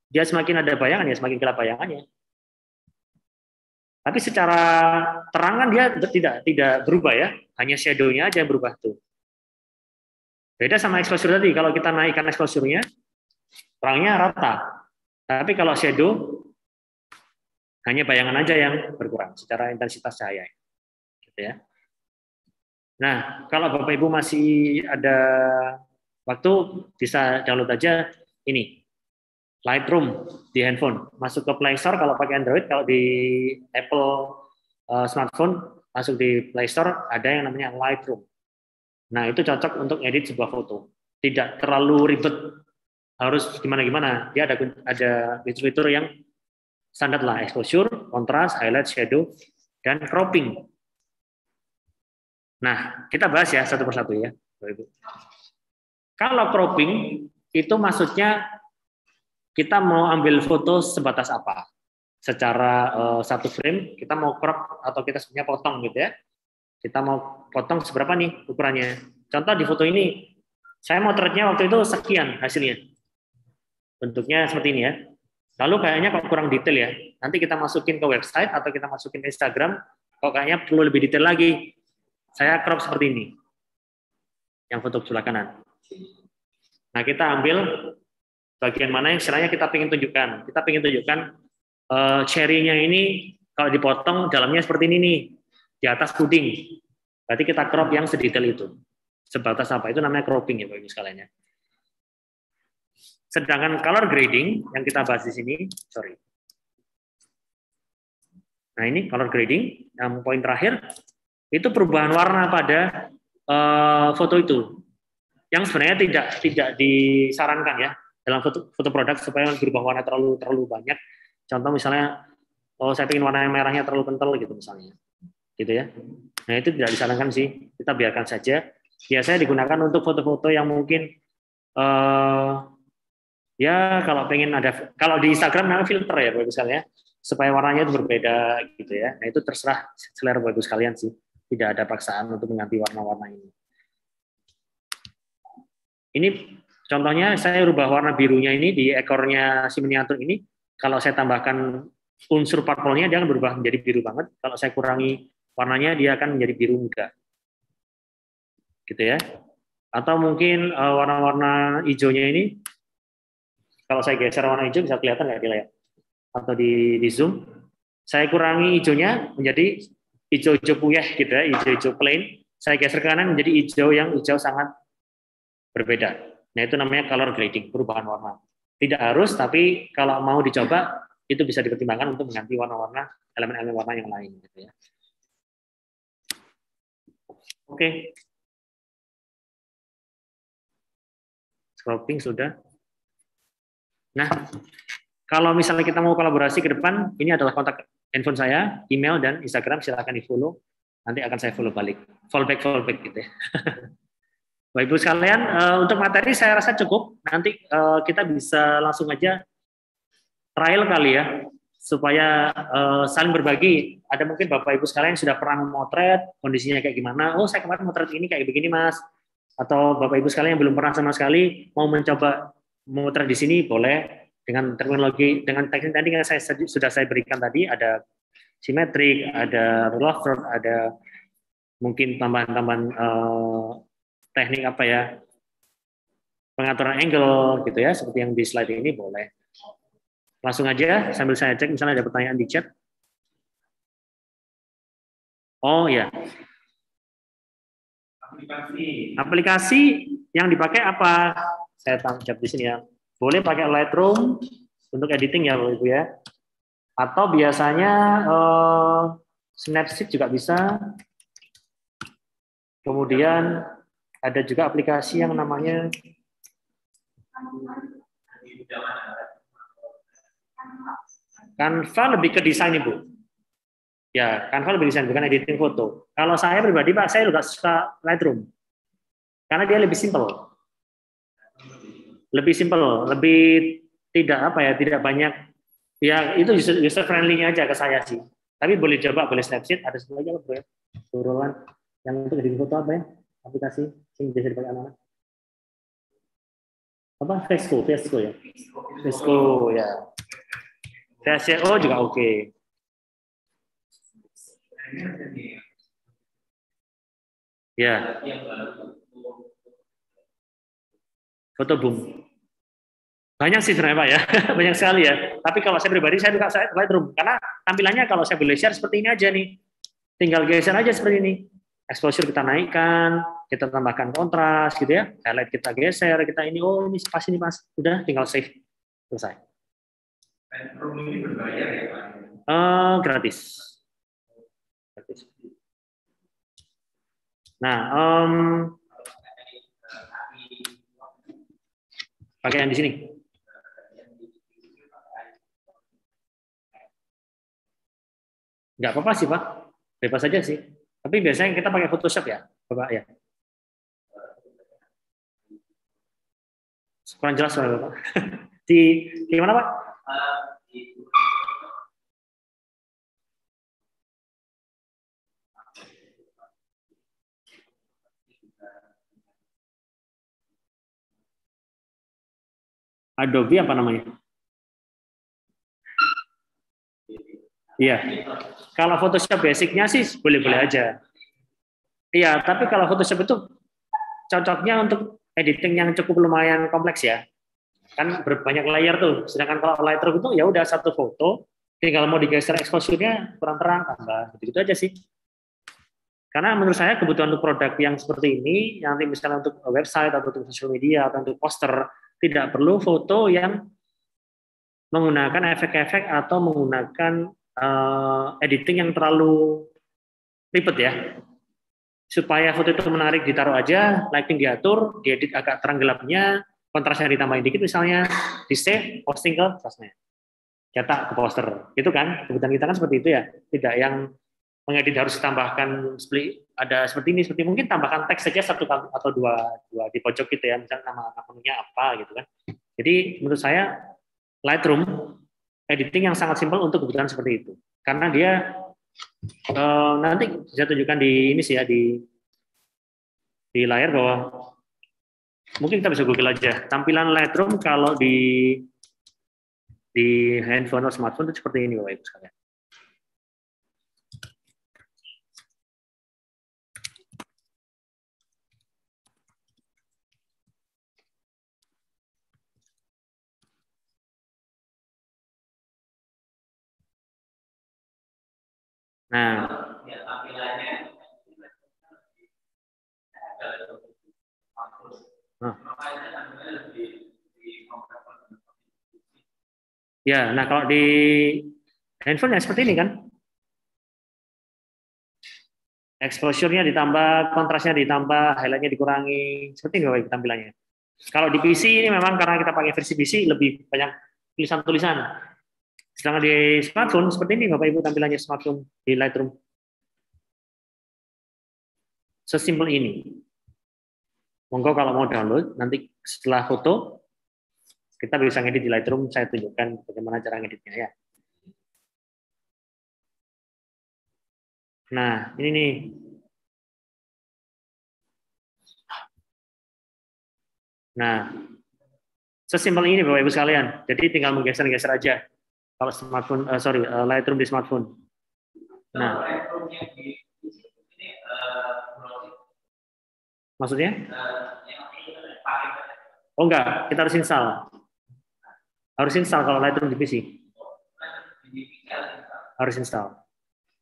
dia semakin ada bayangan ya semakin gelap bayangannya. Tapi secara terangan dia tidak tidak berubah ya, hanya shadow-nya aja yang berubah tuh. Beda sama exposure tadi, kalau kita naikkan exposure-nya, terangnya rata. Tapi kalau shadow, hanya bayangan aja yang berkurang secara intensitas cahaya. Gitu ya. Nah, kalau Bapak Ibu masih ada waktu, bisa download aja ini, Lightroom di handphone. Masuk ke Play Store kalau pakai Android, kalau di Apple uh, smartphone masuk di Play Store ada yang namanya Lightroom. Nah, itu cocok untuk edit sebuah foto. Tidak terlalu ribet harus gimana-gimana. Dia ada ada fitur-fitur yang standar lah, exposure, kontras, highlight, shadow, dan cropping. Nah, kita bahas ya satu persatu ya. Kalau cropping itu maksudnya kita mau ambil foto sebatas apa? Secara uh, satu frame, kita mau crop atau kita sebenarnya potong gitu ya. Kita mau potong seberapa nih ukurannya. Contoh di foto ini, saya motretnya waktu itu sekian hasilnya. Bentuknya seperti ini ya. Lalu kayaknya kok kurang detail ya. Nanti kita masukin ke website atau kita masukin ke Instagram, kok kayaknya perlu lebih detail lagi. Saya crop seperti ini. Yang foto sebelah kanan. Nah, kita ambil bagian mana yang istilahnya kita ingin tunjukkan. Kita ingin tunjukkan uh, cherry-nya ini kalau dipotong dalamnya seperti ini nih, di atas puding. Berarti kita crop yang sedetail itu. Sebatas apa? Itu namanya cropping ya Bapak Ibu sekalian ya. Sedangkan color grading yang kita bahas di sini, sorry. Nah ini color grading, yang poin terakhir, itu perubahan warna pada uh, foto itu. Yang sebenarnya tidak tidak disarankan ya dalam foto, foto produk supaya berubah warna terlalu terlalu banyak. Contoh misalnya, oh saya ingin warna yang merahnya terlalu kental gitu misalnya, gitu ya. Nah itu tidak disarankan sih, kita biarkan saja. Biasanya digunakan untuk foto-foto yang mungkin uh, ya kalau pengen ada kalau di Instagram namanya filter ya bagus sekalian ya supaya warnanya itu berbeda gitu ya. Nah itu terserah selera bagus kalian sih. Tidak ada paksaan untuk mengganti warna-warna ini. Ini Contohnya saya rubah warna birunya ini di ekornya si miniatur ini. Kalau saya tambahkan unsur purple-nya dia akan berubah menjadi biru banget. Kalau saya kurangi warnanya dia akan menjadi biru muda. Gitu ya. Atau mungkin eh, warna-warna hijaunya ini kalau saya geser warna hijau bisa kelihatan nggak di layar atau di, di zoom. Saya kurangi hijaunya menjadi hijau-hijau puyeh gitu ya, hijau-hijau plain. Saya geser ke kanan menjadi hijau yang hijau sangat berbeda. Nah, itu namanya color grading, perubahan warna. Tidak harus, tapi kalau mau dicoba, itu bisa dipertimbangkan untuk mengganti warna-warna, elemen-elemen warna yang lain. Gitu ya. Oke. Scropping sudah. Nah, kalau misalnya kita mau kolaborasi ke depan, ini adalah kontak handphone saya, email dan Instagram, silakan di follow. Nanti akan saya follow balik. Fallback, fallback gitu ya. (laughs) Bapak Ibu sekalian, uh, untuk materi saya rasa cukup. Nanti uh, kita bisa langsung aja trial kali ya, supaya uh, saling berbagi. Ada mungkin Bapak Ibu sekalian sudah pernah memotret, kondisinya kayak gimana. Oh, saya kemarin motret ini kayak begini, Mas. Atau Bapak Ibu sekalian yang belum pernah sama sekali mau mencoba memotret di sini, boleh dengan teknologi, dengan teknik tadi yang saya sudah saya berikan tadi, ada simetrik, ada rule of third, ada mungkin tambahan-tambahan uh, teknik apa ya pengaturan angle gitu ya seperti yang di slide ini boleh. Langsung aja sambil saya cek misalnya ada pertanyaan di chat. Oh ya aplikasi. Aplikasi yang dipakai apa? Saya tangkap di sini ya boleh pakai Lightroom untuk editing ya Ibu ya atau biasanya eh, Snapseed juga bisa kemudian ada juga aplikasi yang namanya Canva lebih ke desain Ibu. Ya, Canva lebih desain, bukan editing foto. Kalau saya pribadi, Pak, saya juga suka Lightroom. Karena dia lebih simple. Lebih simple, lebih tidak apa ya, tidak banyak. Ya, itu user friendly-nya aja ke saya sih. Tapi boleh coba, boleh Snapseed, ada satu lagi apa ya? Turunan yang untuk editing foto apa ya? Aplikasi yang bisa dipakai anak-anak. Apa? Vesco, Vesco ya. Vesco ya. VSCO juga oke. Okay. Ya. Foto boom. Banyak sih sebenarnya Pak ya, (laughs) banyak sekali ya. Tapi kalau saya pribadi saya saya Lightroom karena tampilannya kalau saya boleh share seperti ini aja nih. Tinggal geser aja seperti ini. Exposure kita naikkan, kita tambahkan kontras gitu ya. Highlight kita geser, kita ini oh ini pas ini Mas. Udah tinggal save. Selesai. Lightroom ini berbayar ya Pak? Uh, gratis. Gratis. Nah, um, pakai yang di sini. Enggak apa-apa sih, Pak. Bebas saja sih. Tapi biasanya kita pakai Photoshop ya, Bapak ya. Kurang jelas soalnya, Bapak. (laughs) Di gimana, Pak? Adobe apa namanya? Iya. Kalau Photoshop basicnya sih boleh-boleh aja. Iya, tapi kalau Photoshop itu cocoknya untuk editing yang cukup lumayan kompleks ya. Kan berbanyak layer tuh. Sedangkan kalau Lightroom itu ya udah satu foto, tinggal mau digeser exposure-nya kurang terang tambah. Gitu-gitu aja sih. Karena menurut saya kebutuhan untuk produk yang seperti ini, yang nanti misalnya untuk website atau untuk social media atau untuk poster, tidak perlu foto yang menggunakan efek-efek atau menggunakan uh, editing yang terlalu ribet ya. Supaya foto itu menarik ditaruh aja, lighting diatur, diedit agak terang gelapnya, kontrasnya ditambahin dikit misalnya, di save, posting ke sosmed. Cetak ke poster. Itu kan, kebutuhan kita kan seperti itu ya. Tidak yang mengedit harus ditambahkan ada seperti ini seperti mungkin tambahkan teks saja satu atau dua dua di pojok gitu ya. Misalnya nama akunnya apa gitu kan. Jadi menurut saya Lightroom editing yang sangat simpel untuk kebutuhan seperti itu. Karena dia uh, nanti saya tunjukkan di ini sih ya di di layar bahwa mungkin kita bisa google aja. Tampilan Lightroom kalau di di handphone atau smartphone itu seperti ini bapak ibu sekalian Nah, Ya, nah kalau di handphone ya seperti ini kan. Exposure-nya ditambah, kontrasnya ditambah, highlight-nya dikurangi. Seperti ini Bapak tampilannya. Kalau di PC ini memang karena kita pakai versi PC lebih banyak tulisan-tulisan. Sedangkan di smartphone seperti ini Bapak Ibu tampilannya smartphone di Lightroom. Sesimpel ini. Monggo kalau mau download nanti setelah foto kita bisa ngedit di Lightroom, saya tunjukkan bagaimana cara ngeditnya ya. Nah, ini nih. Nah, sesimpel ini Bapak Ibu sekalian. Jadi tinggal menggeser-geser aja kalau smartphone uh, sorry uh, Lightroom di smartphone. Nah, maksudnya? Oh enggak, kita harus install. Harus install kalau Lightroom di PC. Harus install.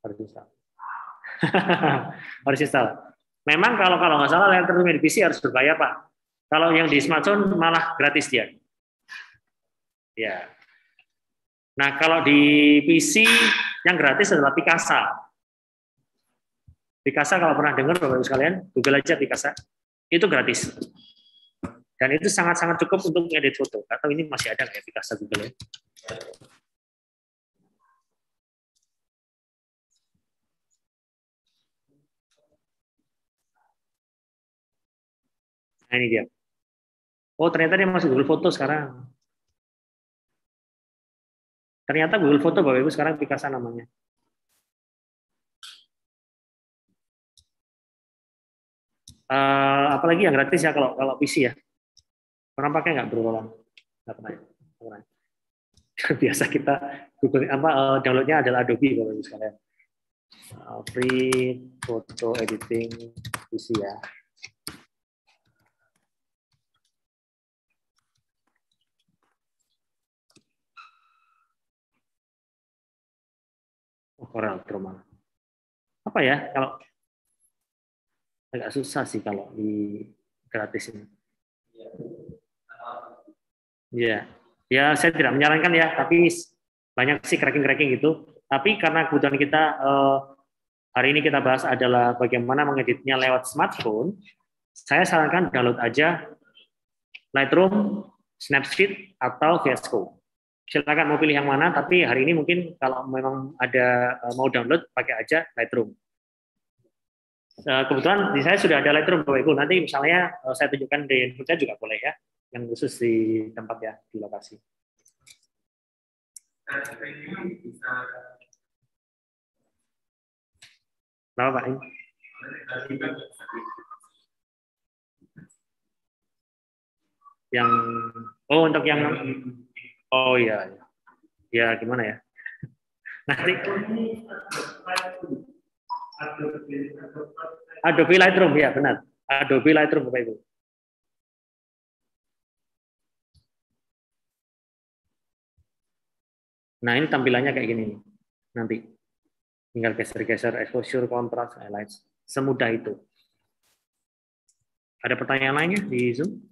Harus install. (laughs) harus install. Memang kalau kalau nggak salah Lightroom di PC harus berbayar pak. Kalau yang di smartphone malah gratis dia. Ya, Nah, kalau di PC yang gratis adalah Picasa. Picasa kalau pernah dengar Bapak Ibu sekalian, Google aja Picasa. Itu gratis. Dan itu sangat-sangat cukup untuk edit foto. Atau ini masih ada nggak ya, Picasa Google ya? Nah, ini dia. Oh, ternyata dia masuk Google Foto sekarang. Ternyata Google Foto Bapak Ibu sekarang Picasa namanya. Uh, apalagi yang gratis ya kalau kalau PC ya. Pernah pakai nggak berulang? Nggak pernah. Ya? pernah. (laughs) Biasa kita Google apa uh, downloadnya adalah Adobe Bapak Ibu sekalian. Uh, free photo editing PC ya. Corel Draw Apa ya kalau agak susah sih kalau di gratis ini. Ya, ya saya tidak menyarankan ya, tapi banyak sih cracking-cracking gitu. Tapi karena kebutuhan kita eh, hari ini kita bahas adalah bagaimana mengeditnya lewat smartphone, saya sarankan download aja Lightroom, Snapseed, atau VS Code. Silakan mau pilih yang mana, tapi hari ini mungkin kalau memang ada eh, mau download, pakai aja Lightroom. Eh, kebetulan di saya sudah ada Lightroom Bapak Ibu. Nanti misalnya eh, saya tunjukkan di saya juga boleh ya, yang khusus di tempat ya di lokasi. Kenapa Pak? Yang oh untuk yang oh iya ya gimana ya (laughs) nanti Adobe Lightroom ya benar. Adobe Lightroom Bapak Ibu. Nah ini tampilannya kayak gini. Nanti tinggal geser-geser exposure, contrast, highlights. Semudah itu. Ada pertanyaan lainnya di Zoom?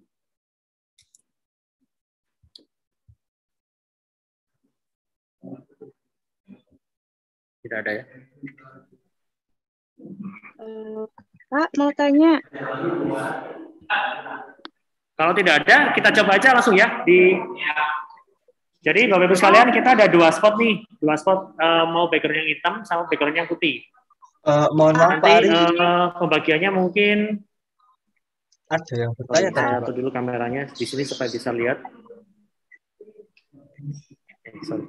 Tidak ada ya? Uh, Pak, mau tanya. Kalau tidak ada, kita coba aja langsung ya di. Jadi Bapak Ibu sekalian, kita ada dua spot nih, dua spot uh, mau background yang hitam sama background yang putih. Uh, mohon maaf Nanti uh, pembagiannya mungkin ada yang bertanya tadi. Saya dulu kameranya di sini supaya bisa lihat. Eh, sorry.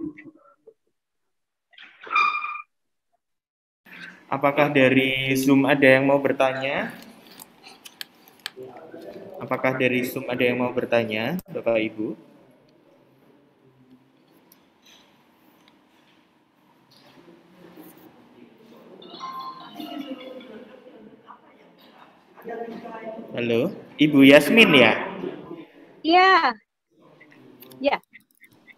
Apakah dari Zoom ada yang mau bertanya? Apakah dari Zoom ada yang mau bertanya, Bapak Ibu? Halo, Ibu Yasmin ya? Iya. Ya.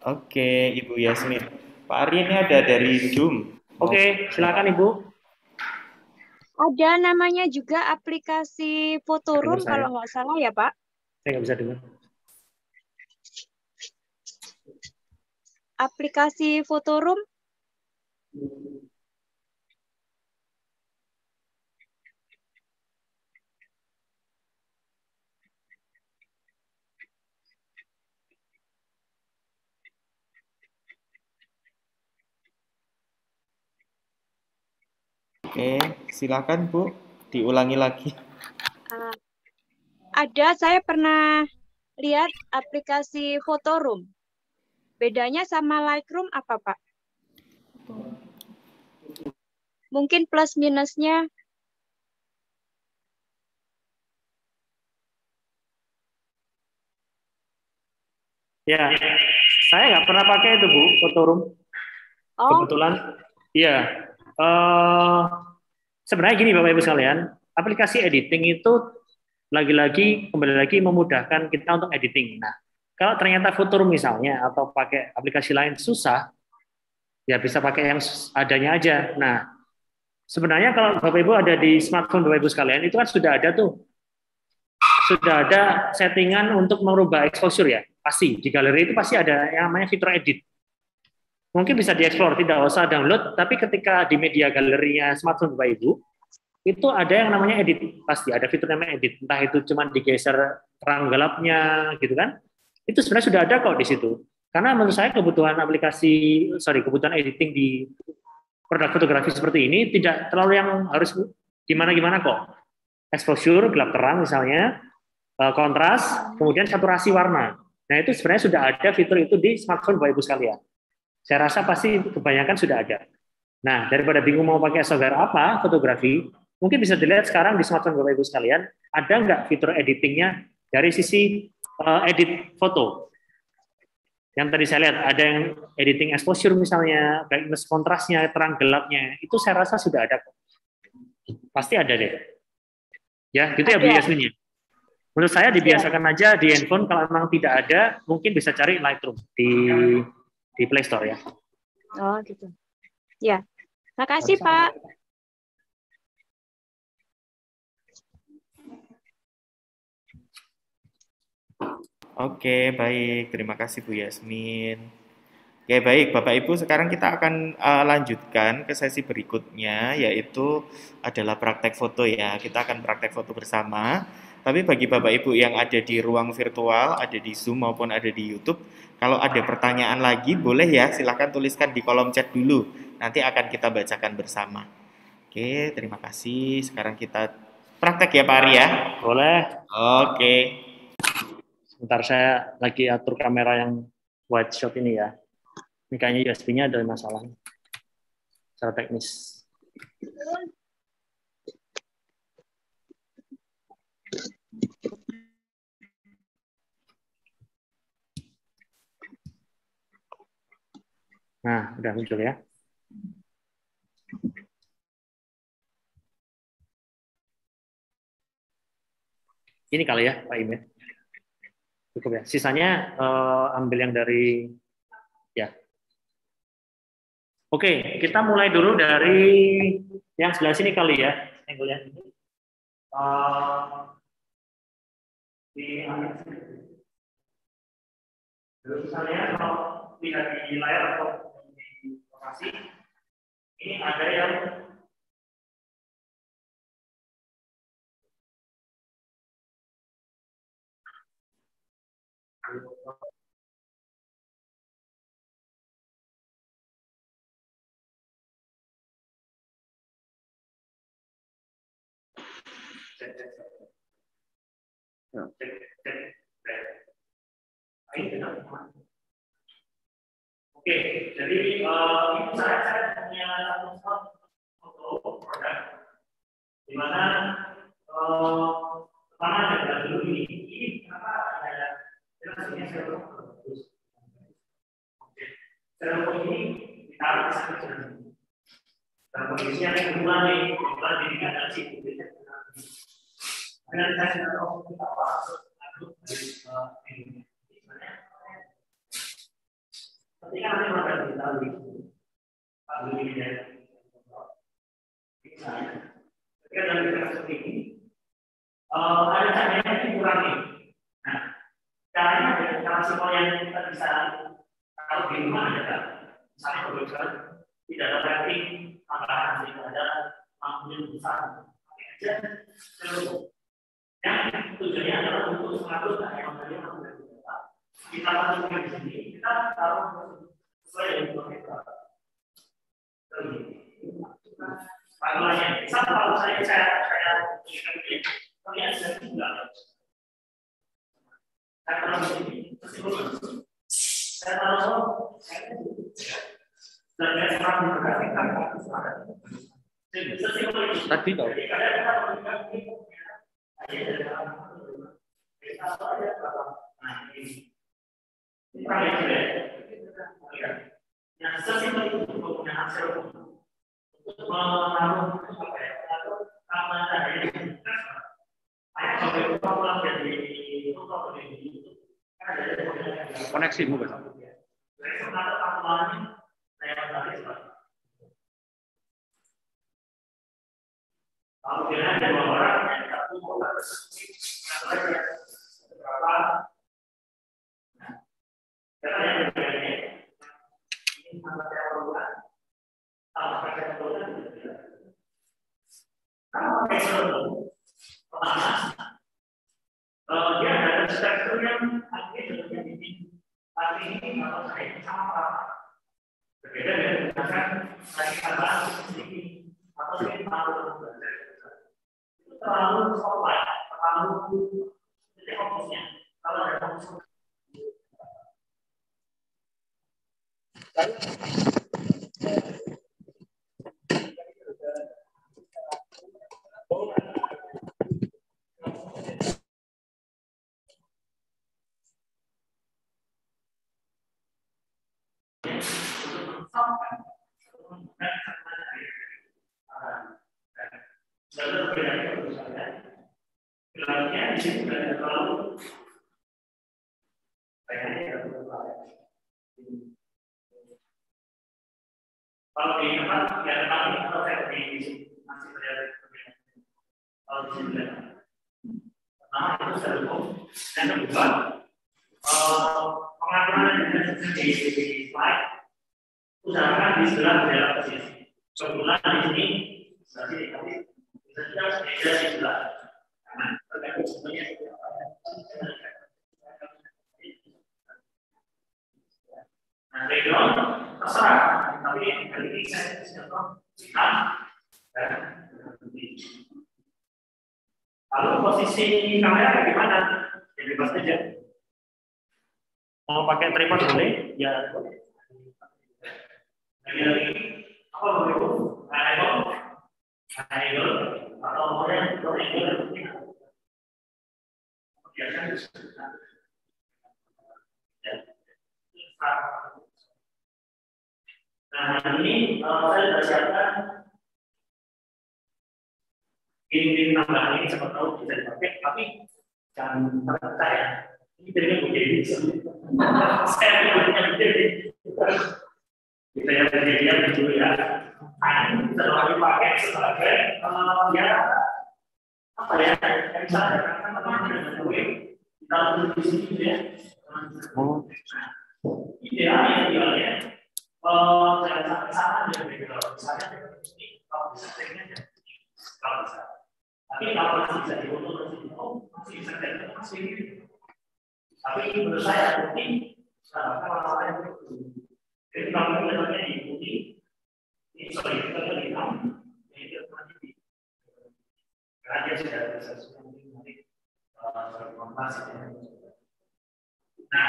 Oke, Ibu Yasmin. Pak Ari ini ada dari Zoom. Oke, silakan Ibu. Ada namanya juga aplikasi Fotorum kalau nggak salah ya Pak. Saya nggak bisa dengar. Aplikasi Fotorum. Oke, silakan Bu, diulangi lagi. Uh, ada, saya pernah lihat aplikasi Fotorum. Bedanya sama Lightroom apa, Pak? Mungkin plus minusnya Ya, saya nggak pernah pakai itu Bu, Fotorum. Oh. Kebetulan, iya. Uh, sebenarnya gini Bapak Ibu sekalian, aplikasi editing itu lagi-lagi kembali lagi memudahkan kita untuk editing. Nah, kalau ternyata Futur misalnya atau pakai aplikasi lain susah, ya bisa pakai yang adanya aja. Nah, sebenarnya kalau Bapak Ibu ada di smartphone Bapak Ibu sekalian itu kan sudah ada tuh sudah ada settingan untuk merubah exposure ya. Pasti di galeri itu pasti ada yang namanya fitur edit mungkin bisa dieksplor, tidak usah download, tapi ketika di media galerinya smartphone Bapak Ibu, itu ada yang namanya edit, pasti ada fitur namanya edit, entah itu cuma digeser terang gelapnya gitu kan, itu sebenarnya sudah ada kok di situ. Karena menurut saya kebutuhan aplikasi, sorry, kebutuhan editing di produk fotografi seperti ini tidak terlalu yang harus gimana-gimana kok. Exposure, gelap terang misalnya, eh, kontras, kemudian saturasi warna. Nah itu sebenarnya sudah ada fitur itu di smartphone Bapak Ibu sekalian. Saya rasa pasti kebanyakan sudah ada. Nah daripada bingung mau pakai software apa fotografi, mungkin bisa dilihat sekarang di smartphone Bapak Ibu sekalian ada nggak fitur editingnya dari sisi uh, edit foto. Yang tadi saya lihat ada yang editing exposure misalnya, brightness kontrasnya, terang gelapnya, itu saya rasa sudah ada kok. Pasti ada deh. Ya, gitu ya Bu Yasmin ya. Menurut saya dibiasakan aja di handphone kalau memang tidak ada, mungkin bisa cari Lightroom di di Play Store ya. Oh, gitu. Ya. Makasih, Pak. Oke, baik. Terima kasih Bu Yasmin. Oke, baik Bapak Ibu, sekarang kita akan uh, lanjutkan ke sesi berikutnya yaitu adalah praktek foto ya. Kita akan praktek foto bersama. Tapi bagi Bapak Ibu yang ada di ruang virtual, ada di Zoom maupun ada di YouTube, kalau ada pertanyaan lagi boleh ya, silahkan tuliskan di kolom chat dulu. Nanti akan kita bacakan bersama. Oke, terima kasih. Sekarang kita praktek ya Pak Ari ya. Boleh. Oke. Sebentar saya lagi atur kamera yang wide shot ini ya. Ini kayaknya USB-nya ada masalah. Secara teknis. Nah, udah muncul ya. Ini kali ya, Pak Im ya. Cukup ya. Sisanya uh, ambil yang dari ya. Oke, kita mulai dulu dari yang sebelah sini kali ya. Angle yang ini. Uh, di Lalu misalnya kalau lihat di layar lokasi, ini ada yang Oke, jadi uh, saya, saya punya satu spot foto produk di mana uh, pertama ada dulu ini, ini kenapa ada jelas ini saya bagus. Oke, servo ini ditaruh di sana dan kondisi yang kedua nih, kebetulan ini ada situ. Dan saya tidak tahu apa dari ini. Ketika nanti maka kita Pak ini ya. Misalnya, ketika dalam kita seperti ini, uh, ada caranya dikurangi. Nah, caranya dengan cara simpel yang kita bisa kalau di rumah ada misalnya misalnya tidak ada rating tambahan sehingga ada yang besar. Tapi aja seluruh yang tujuannya adalah untuk mengatur yang yang kita masukkan di sini, kita taruh sesuai dengan kita. Bagaimana? Sama kalau saya saya saya kalian sudah tinggal. Saya taruh di sini, saya taruh dan saya sekarang Tadi. Nah, ini yang sesimpel itu untuk dari dari mu kan Kalau dia ada dua orang satu berapa atau ini terlalu itu terlalu sopan, terlalu Kalau di tempat ya tempat ini kalau saya di masih terjadi kalau di sini. Pertama itu sudah cukup. Yang kedua, eh, pengaturan yang di di slide usahakan di sebelah bendera posisi. Kebetulan di sini sebelah sini tapi bisa beda di sebelah kanan. Tergantung. Nah, background terserah, tapi kali ini saya contoh hitam dan. Lalu posisi kamera bagaimana? Ya bebas saja. Mau pakai tripod boleh? Ya boleh. Lagi-lagi apa mau itu? Angle, angle, atau mau yang angle Biasanya ya. Nah, ini uh, saya sudah siapkan ini tambahan ini siapa tahu bisa dipakai, tapi jangan percaya. Ini dari menjadi (laughs) saya punya menjadi kita yang kejadian dulu ya. Nah, ini bisa dipakai sebagai uh, ya apa ya? Misalnya teman-teman dengan gue kita tulis di sini ya. Oh. Idealnya, idealnya Ya, kalau misalnya ini kalau. Tapi kalau masih bisa diukur masih masih bisa masih. Tapi menurut saya kalau saya jadi kalau misalnya diikuti, ini sorry kita kan hitam, ini dia nanti di karena sudah bisa. Nah,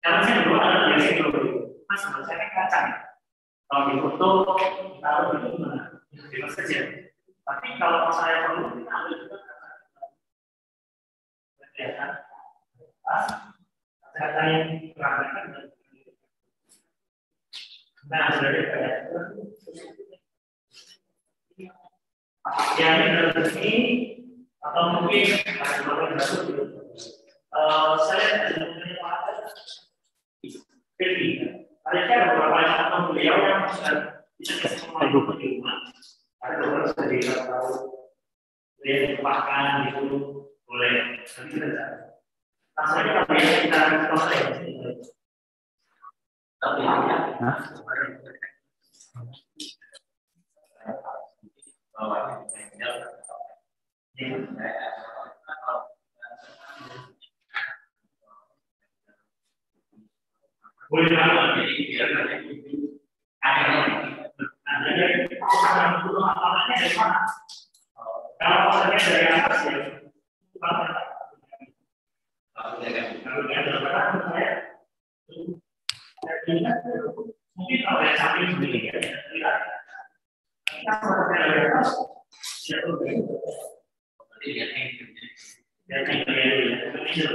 cara saya dulu adalah dulu mas saya kacang. Kalau di foto, saja. Tapi kalau saya perlu, kita ambil juga kacang. Ya kan? Pas, kata yang dan Nah, yang atau mungkin baru saya tidak Pilih. Ada beberapa atau beliau yang sudah bisa semua di rumah. Ada beberapa sudah di tahu dia lupakan itu boleh. Nanti kita cari. Nah, saya kita kita selesai. Tapi ya. Boleh biar ada ada dulu apalagi dari mana kalau pasalnya dari atas ya kalau dari atas saya mungkin kalau dari samping sendiri ya kita dari atas ya dan ini ya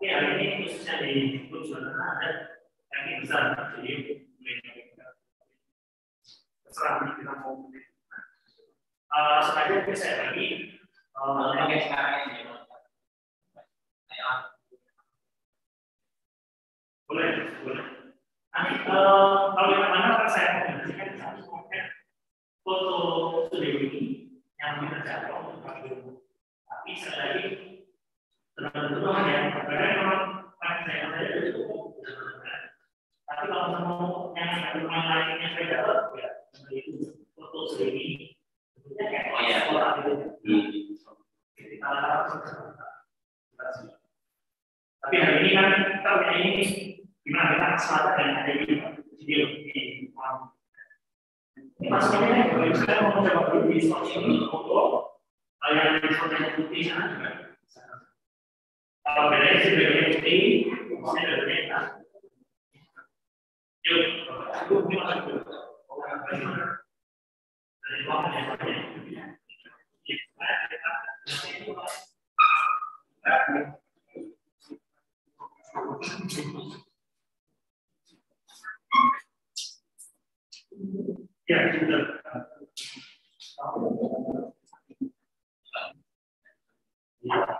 Tapi hari ini khususnya di tujuan ada yang besar jadi terserah kita mau uh, sengaja mungkin saya bagi pakai sekarang ini boleh boleh. Nanti uh, kalau yang mana akan saya kombinasikan satu pakai foto studio ini yang kita jatuh tapi sekali lagi karena memang saya saja cukup. Tapi kalau mau yang yang lainnya saya dapat ya itu. Foto sendiri. Oh ya, orang itu. Tapi hari ini kan kita punya ini. Gimana kita ada di video di Maksudnya, kalau saya mau coba di ini foto, yang di foto yang putih sana juga. Al yeah.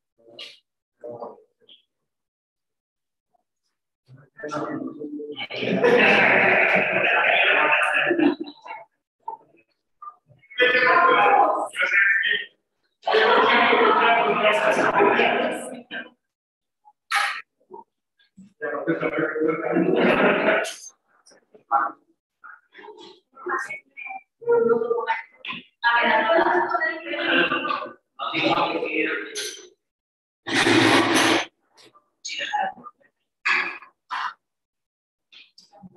Gracias.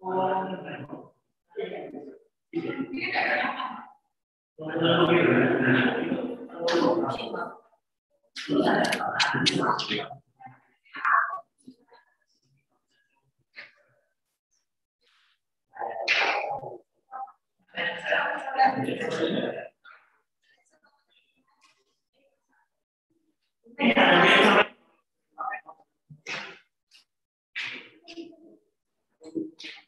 bawah ya.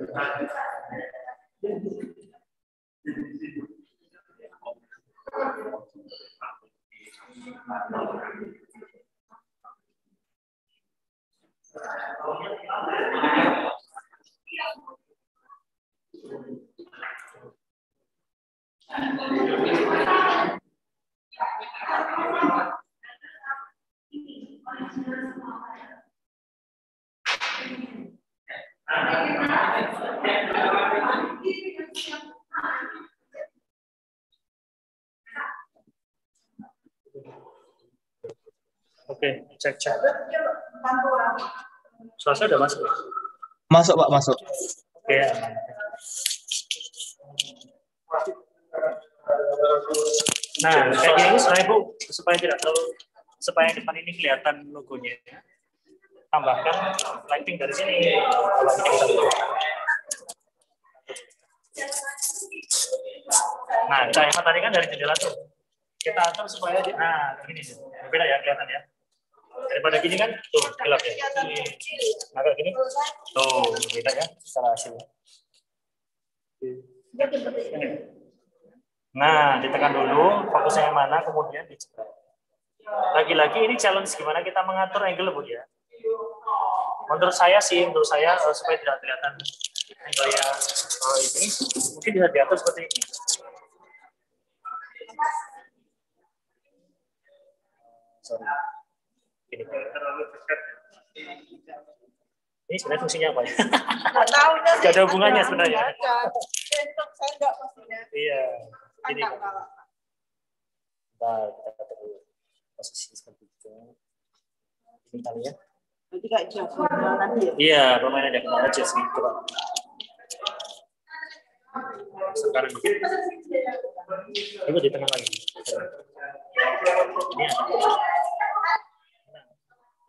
Oke, cek Sekcek. Selasa udah masuk. Masuk Pak, masuk. Iya. Nah, kayak gini supaya Bu, supaya tidak terlalu supaya depan ini kelihatan logonya. Tambahkan lighting dari sini. Nah, cahaya tadi kan dari jendela tuh. Kita atur supaya di, nah, begini sih. Ya kelihatan ya. Daripada gini kan, tuh gelap ya. Kayak gini, tuh beda ya secara hasilnya. Nah, ditekan dulu, fokusnya yang mana, kemudian dicepat. Lagi-lagi ini challenge gimana kita mengatur angle bu ya. Menurut saya sih, menurut saya uh, supaya tidak kelihatan angle yang uh, ini, mungkin bisa diatur seperti ini. Sorry. Ini. Ini sebenarnya fungsinya apa ya? Nggak tahu ada hubungannya sebenarnya. Ada. Untuk. Iya. Ini. Kita atur dulu. posisi seperti itu. Ini kali ya. Nanti nanti ya. Iya, pemain ada ke mana aja sih, coba. Sekarang. Coba di tengah lagi. Ini ada.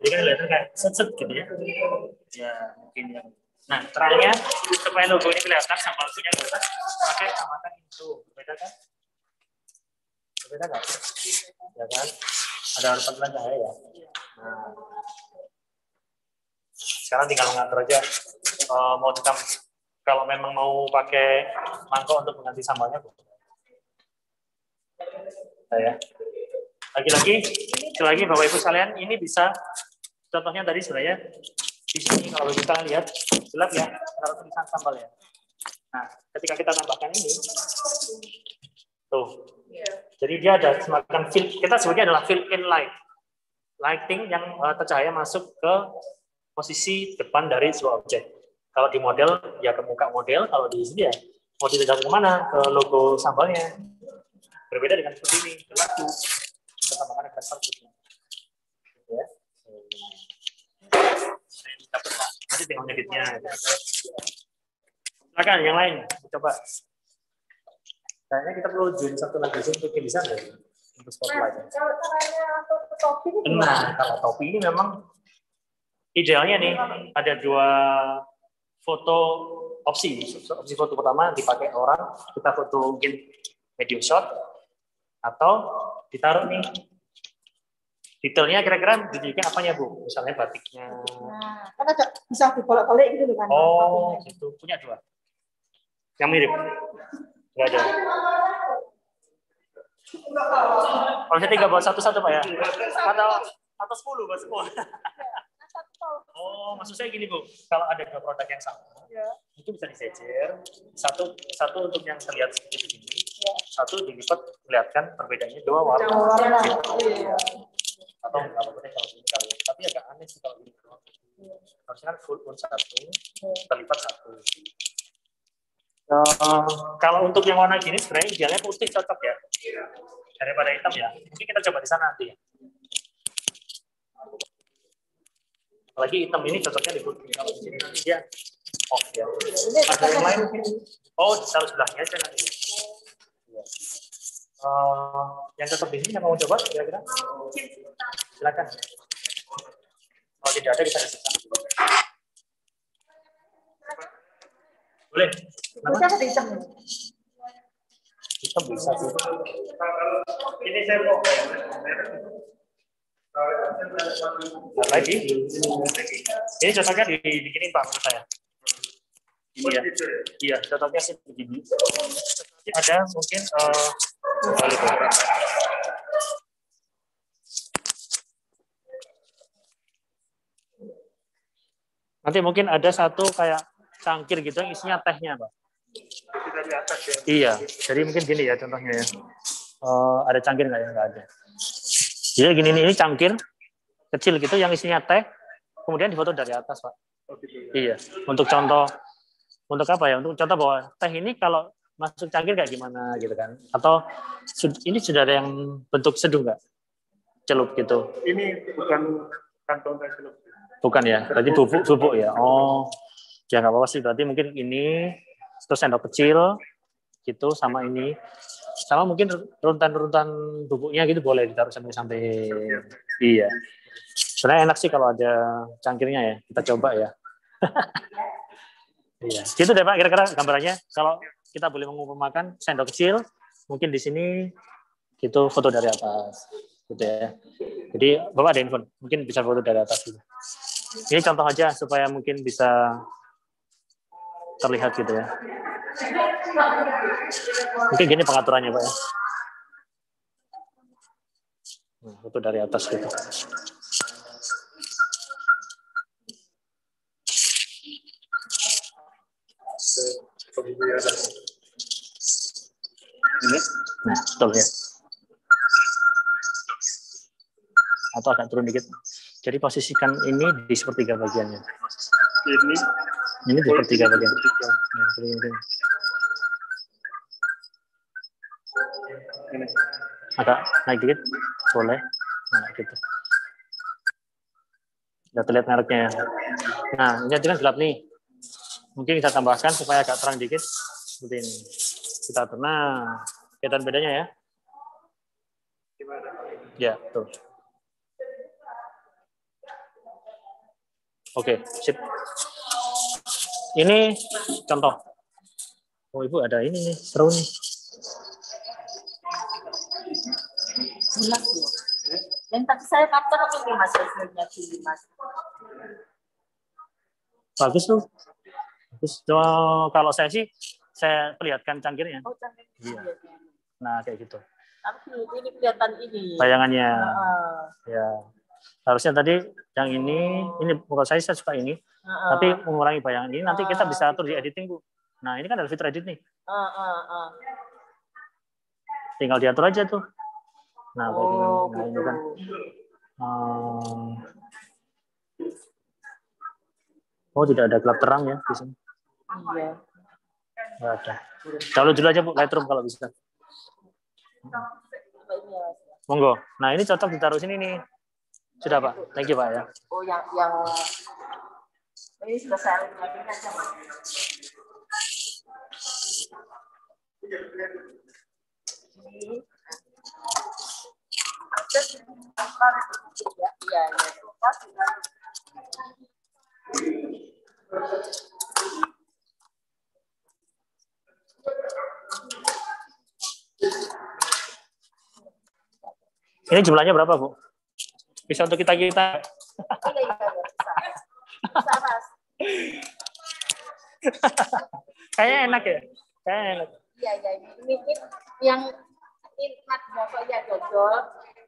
Jadi kan kelihatan kayak set-set gitu ya. Ya, mungkin yang Nah, terangnya supaya logo ini kelihatan sama logonya kelihatan, pakai amatan itu. Beda kan? Beda kan? Ya kan? Ada pantulan cahaya ya. Nah, sekarang tinggal mengatur aja eh, mau hitam kalau memang mau pakai mangkok untuk mengganti sambalnya boleh. Nah, ya. Lagi-lagi, lagi Bapak Ibu sekalian, ini bisa contohnya tadi sebenarnya di sini kalau kita lihat gelap ya, kalau tulisan sambal ya. Nah, ketika kita tambahkan ini, tuh, jadi dia ada semacam fill, kita sebutnya adalah fill in light, lighting yang eh, tercahaya masuk ke posisi depan dari sebuah objek. Kalau di model ya ke muka model, kalau di sini ya mau ditekan ke mana? Ke logo sambalnya. Berbeda dengan seperti ini, ke lagu. Kita tambahkan ada ya. Dapat. Nanti tinggal ngeditnya. Silakan yang lain, coba. Kayaknya kita perlu join satu lagi sih untuk desain ya. Untuk spotlight. Kalau caranya untuk topi gimana? Nah, kalau topi ini memang idealnya nih ada dua foto opsi. Opsi foto pertama dipakai orang, kita foto mungkin video shot atau ditaruh nih detailnya kira-kira ditunjukkan apanya bu? Misalnya batiknya. Nah, kan ada bisa dibolak-balik gitu kan. Oh, topinya. gitu. Punya dua. Yang mirip. Enggak ada. Kalau saya tiga buat satu-satu pak ya? Atau atau sepuluh buat sepuluh? Nah, satu tol. Oh, maksud saya gini Bu, kalau ada dua produk yang sama, Ya. itu bisa disejer. Satu satu untuk yang terlihat seperti ini, Ya. satu dilipat melihatkan perbedaannya dua warna. Gitu. Iya. Atau nggak apa-apa deh kalau ini kali. Tapi agak aneh sih kalau ini. Harusnya kan full pun satu, terlipat satu. Eh, kalau untuk yang warna gini sebenarnya idealnya putih cocok ya daripada hitam ya. Mungkin kita coba di sana nanti ya. Apalagi hitam ini cocoknya di putih. Kalau di sini nanti dia off ya. Ada yang lain? Oh, taruh sebelahnya aja nanti. Ya. Eh, yang cocok di sini yang mau coba kira-kira? Silakan. Kalau tidak ada kita bisa. Boleh. Bisa hitam. Hitam bisa sih. Ini saya mau Nah, lagi. Ini cocoknya dibikinin Pak menurut saya. Iya, iya, cocoknya sih begini. Nanti ada mungkin eh ya. Nanti mungkin ada satu kayak cangkir gitu yang isinya tehnya, Pak. atas ya. Iya, jadi mungkin gini ya contohnya ya. Eh, ada cangkir nggak ya? Nggak ada. Jadi gini nih, ini cangkir kecil gitu yang isinya teh, kemudian difoto dari atas, Pak. Oh, gitu ya. Iya, untuk contoh, untuk apa ya? Untuk contoh bahwa teh ini kalau masuk cangkir kayak gimana gitu kan? Atau ini sudah ada yang bentuk seduh nggak? Celup gitu? Ini bukan kantong celup. Bukan ya? Berarti bubuk bubuk ya? Oh, ya nggak apa-apa sih. Berarti mungkin ini terus sendok kecil gitu sama ini sama mungkin runtan-runtan bubuknya gitu boleh ditaruh sampai-sampai iya sebenarnya enak sih kalau ada cangkirnya ya kita coba ya (laughs) iya gitu deh pak kira-kira gambarannya kalau kita boleh mengumpulkan sendok kecil mungkin di sini gitu foto dari atas gitu ya. Jadi Bapak ada handphone, mungkin bisa foto dari atas gitu. Ini contoh aja supaya mungkin bisa terlihat gitu ya. Mungkin gini pengaturannya Pak ya. Nah, foto dari atas gitu. Ini. Nah, betul ya. Atau agak turun dikit. Jadi posisikan ini di sepertiga bagiannya. Ini. Ini di sepertiga bagian. Nah, ini. Ini. Agak naik dikit, boleh. Nah, gitu. Sudah terlihat mereknya ya. Nah, ini kan gelap nih. Mungkin kita tambahkan supaya agak terang dikit. Seperti ini. Kita tenang. Kelihatan bedanya ya? Ya, tuh. Oke, sip. Ini contoh. Oh, Ibu ada ini nih, seru nih. Ya. Yang tadi saya kapten mas hasilnya sini mas? Bagus tuh. Bagus. Tuh, kalau saya sih, saya perlihatkan cangkirnya. Oh cantik. Iya. Nah, kayak gitu. Tapi ini kelihatan ini. Bayangannya. Heeh. Ya. Harusnya tadi yang ini, ini menurut saya saya suka ini, Heeh. tapi mengurangi bayangan ini nanti kita bisa atur di editing bu. Nah ini kan ada fitur edit nih, Heeh, heeh. tinggal diatur aja tuh. Nah. Oh nah ini gitu. kan. ehm, oh tidak ada gelap terang ya di sini. Iya. Nggak ada. Download dulu aja bu Lightroom kalau bisa. Coba ini ya mas. Monggo. Nah ini cocok ditaruh sini nih. Sudah pak. Thank you pak ya. Oh yang yang ini sudah saya lagi aja mas. Ini. Ya. Ini jumlahnya berapa bu? Bisa untuk kita kita. Bisa. Bisa, mas. (laughs) Kayaknya enak ya. Kayaknya enak. Iya, iya, ini, yang ini Mas Mongso ya dodol,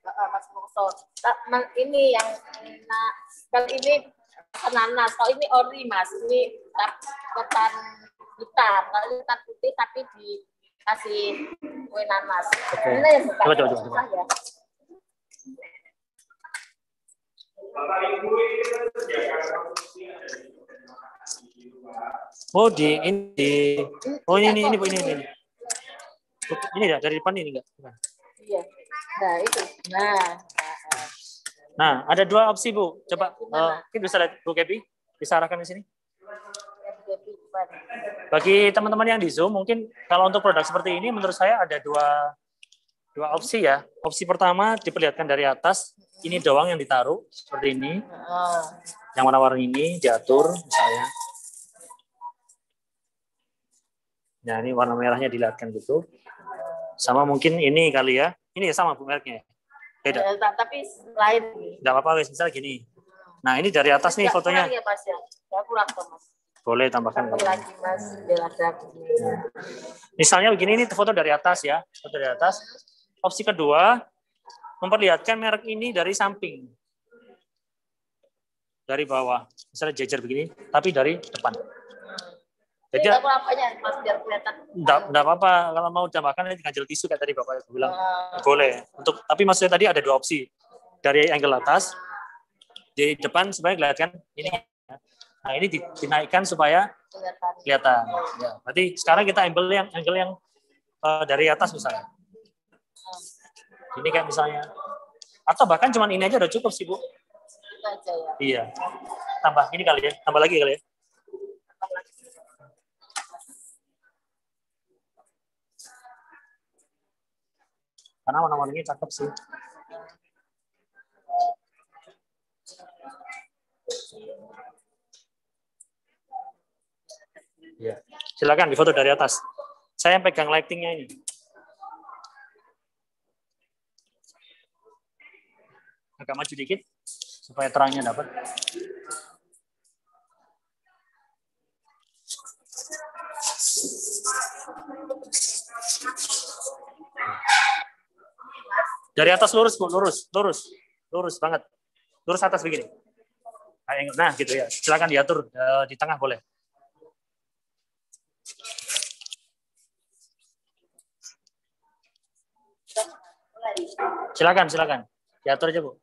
Mas ma- Ini yang nah, kalau ini nanas, kalau ini ori Mas, ini ketan hitam, kalau ketan putih tapi dikasih kue nanas. Oke. Ini yang bukan Coba, coba, Oh di ini di oh ini ini ini bu ini ini ini. Ini ya dari depan ini enggak? Iya. Nah, itu. Nah, nah, nah. Ada dua opsi bu. Coba Gimana? eh, mungkin bisa lihat bu Kepi bisa arahkan di sini. Bagi teman-teman yang di Zoom mungkin kalau untuk produk seperti ini menurut saya ada dua dua opsi ya. Opsi pertama diperlihatkan dari atas. Ini doang yang ditaruh seperti ini. Yang warna-warni ini diatur misalnya. Nah ini warna merahnya dilihatkan gitu. Sama mungkin ini kali ya. Ini ya sama bu mereknya. ya? Beda. Eh, ta- tapi lain. Enggak apa-apa guys, misalnya gini. Nah, ini dari atas nih fotonya. ya Mas ya. Kurang Mas. Boleh tambahkan. Tambah lagi Mas begini. Misalnya begini ini foto dari atas ya, foto dari atas. Opsi kedua, memperlihatkan merek ini dari samping. Dari bawah. Misalnya jejer begini, tapi dari depan. Jadi aku apanya Mas biar kelihatan. enggak, apa-apa kalau mau tambahkan ganjel tisu kayak tadi Bapak bilang. Eh, Boleh. Untuk tapi maksudnya tadi ada dua opsi. Dari angle atas di depan supaya kelihatan ini. Nah, ini di- dinaikkan supaya kelihatan. kelihatan. Ya, berarti sekarang kita ambil yang angle yang eh, dari atas misalnya. Ini kayak misalnya atau bahkan cuma ini aja udah cukup sih, Bu. Aja ya. Iya. Tambah ini kali ya, tambah lagi kali ya. Karena warna-warnanya cakep sih. Iya. Silakan difoto dari atas. Saya yang pegang lightingnya ini. Agak maju dikit supaya terangnya dapat. Dari atas lurus, Bu, lurus, lurus, lurus banget. Lurus atas begini. Nah, gitu ya. Silakan diatur eh, di tengah boleh. Silakan, silakan. Diatur aja, Bu.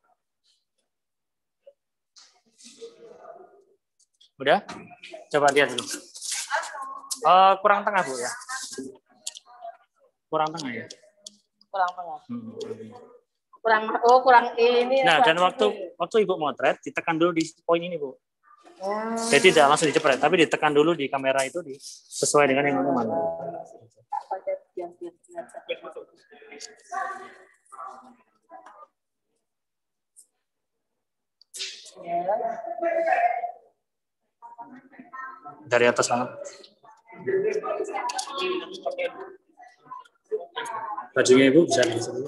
Udah? Coba lihat dulu. Uh, kurang tengah, Bu ya. Kurang tengah ya. kurang tengah. Hmm. Kurang oh kurang ini. Nah, dan kurang waktu ini. waktu Ibu motret, ditekan dulu di poin ini, Bu. Hmm. Jadi tidak langsung dicepret, tapi ditekan dulu di kamera itu di sesuai dengan yang mana. Ya. Dari atas banget. Bajunya Ibu bisa di sini.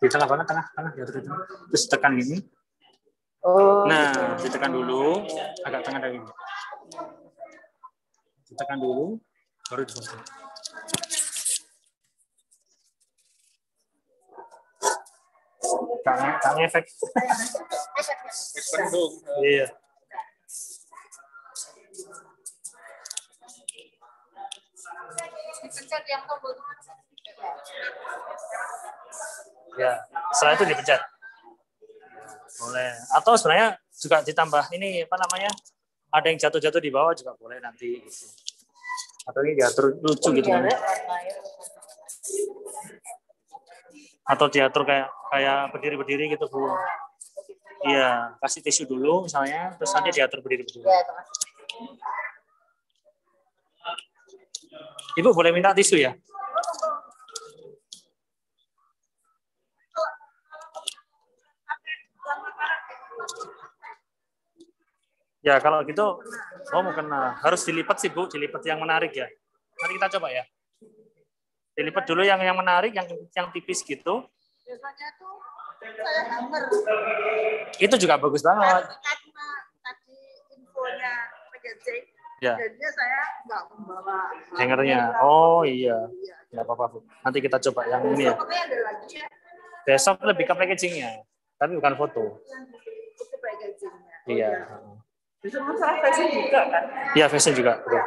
Di tengah banget, tengah, tengah, di atas, tengah. Terus tekan gini. Oh. Nah, ditekan dulu, agak tengah dari ini. Ditekan dulu, baru difoto. Kang, kang efek. Iya. Ya, setelah itu dipencet. Boleh. Atau sebenarnya juga ditambah ini apa namanya? Ada yang jatuh-jatuh di bawah juga boleh nanti. Gitu. Atau ini diatur lucu gitu kan. Atau diatur kayak kayak berdiri-berdiri gitu Bu. Iya, kasih tisu dulu misalnya, terus nanti diatur berdiri-berdiri. Ya, kasih. Ibu boleh minta tisu ya? Ya kalau gitu, oh mau kena harus dilipat sih bu, dilipat yang menarik ya. Nanti kita coba ya. Dilipat dulu yang yang menarik, yang yang tipis gitu. Biasanya tuh saya hammer. Itu juga bagus banget. Karena tadi infonya packaging, Ya, jadinya saya nggak membawa hangernya. Oh iya, nggak apa-apa bu. Nanti kita coba yang ini ya. Lagi ya, Besok lebih ke packagingnya, tapi bukan foto. itu packagingnya. Iya. Bisa masalah fashion juga kan? Iya, fashion juga. betul.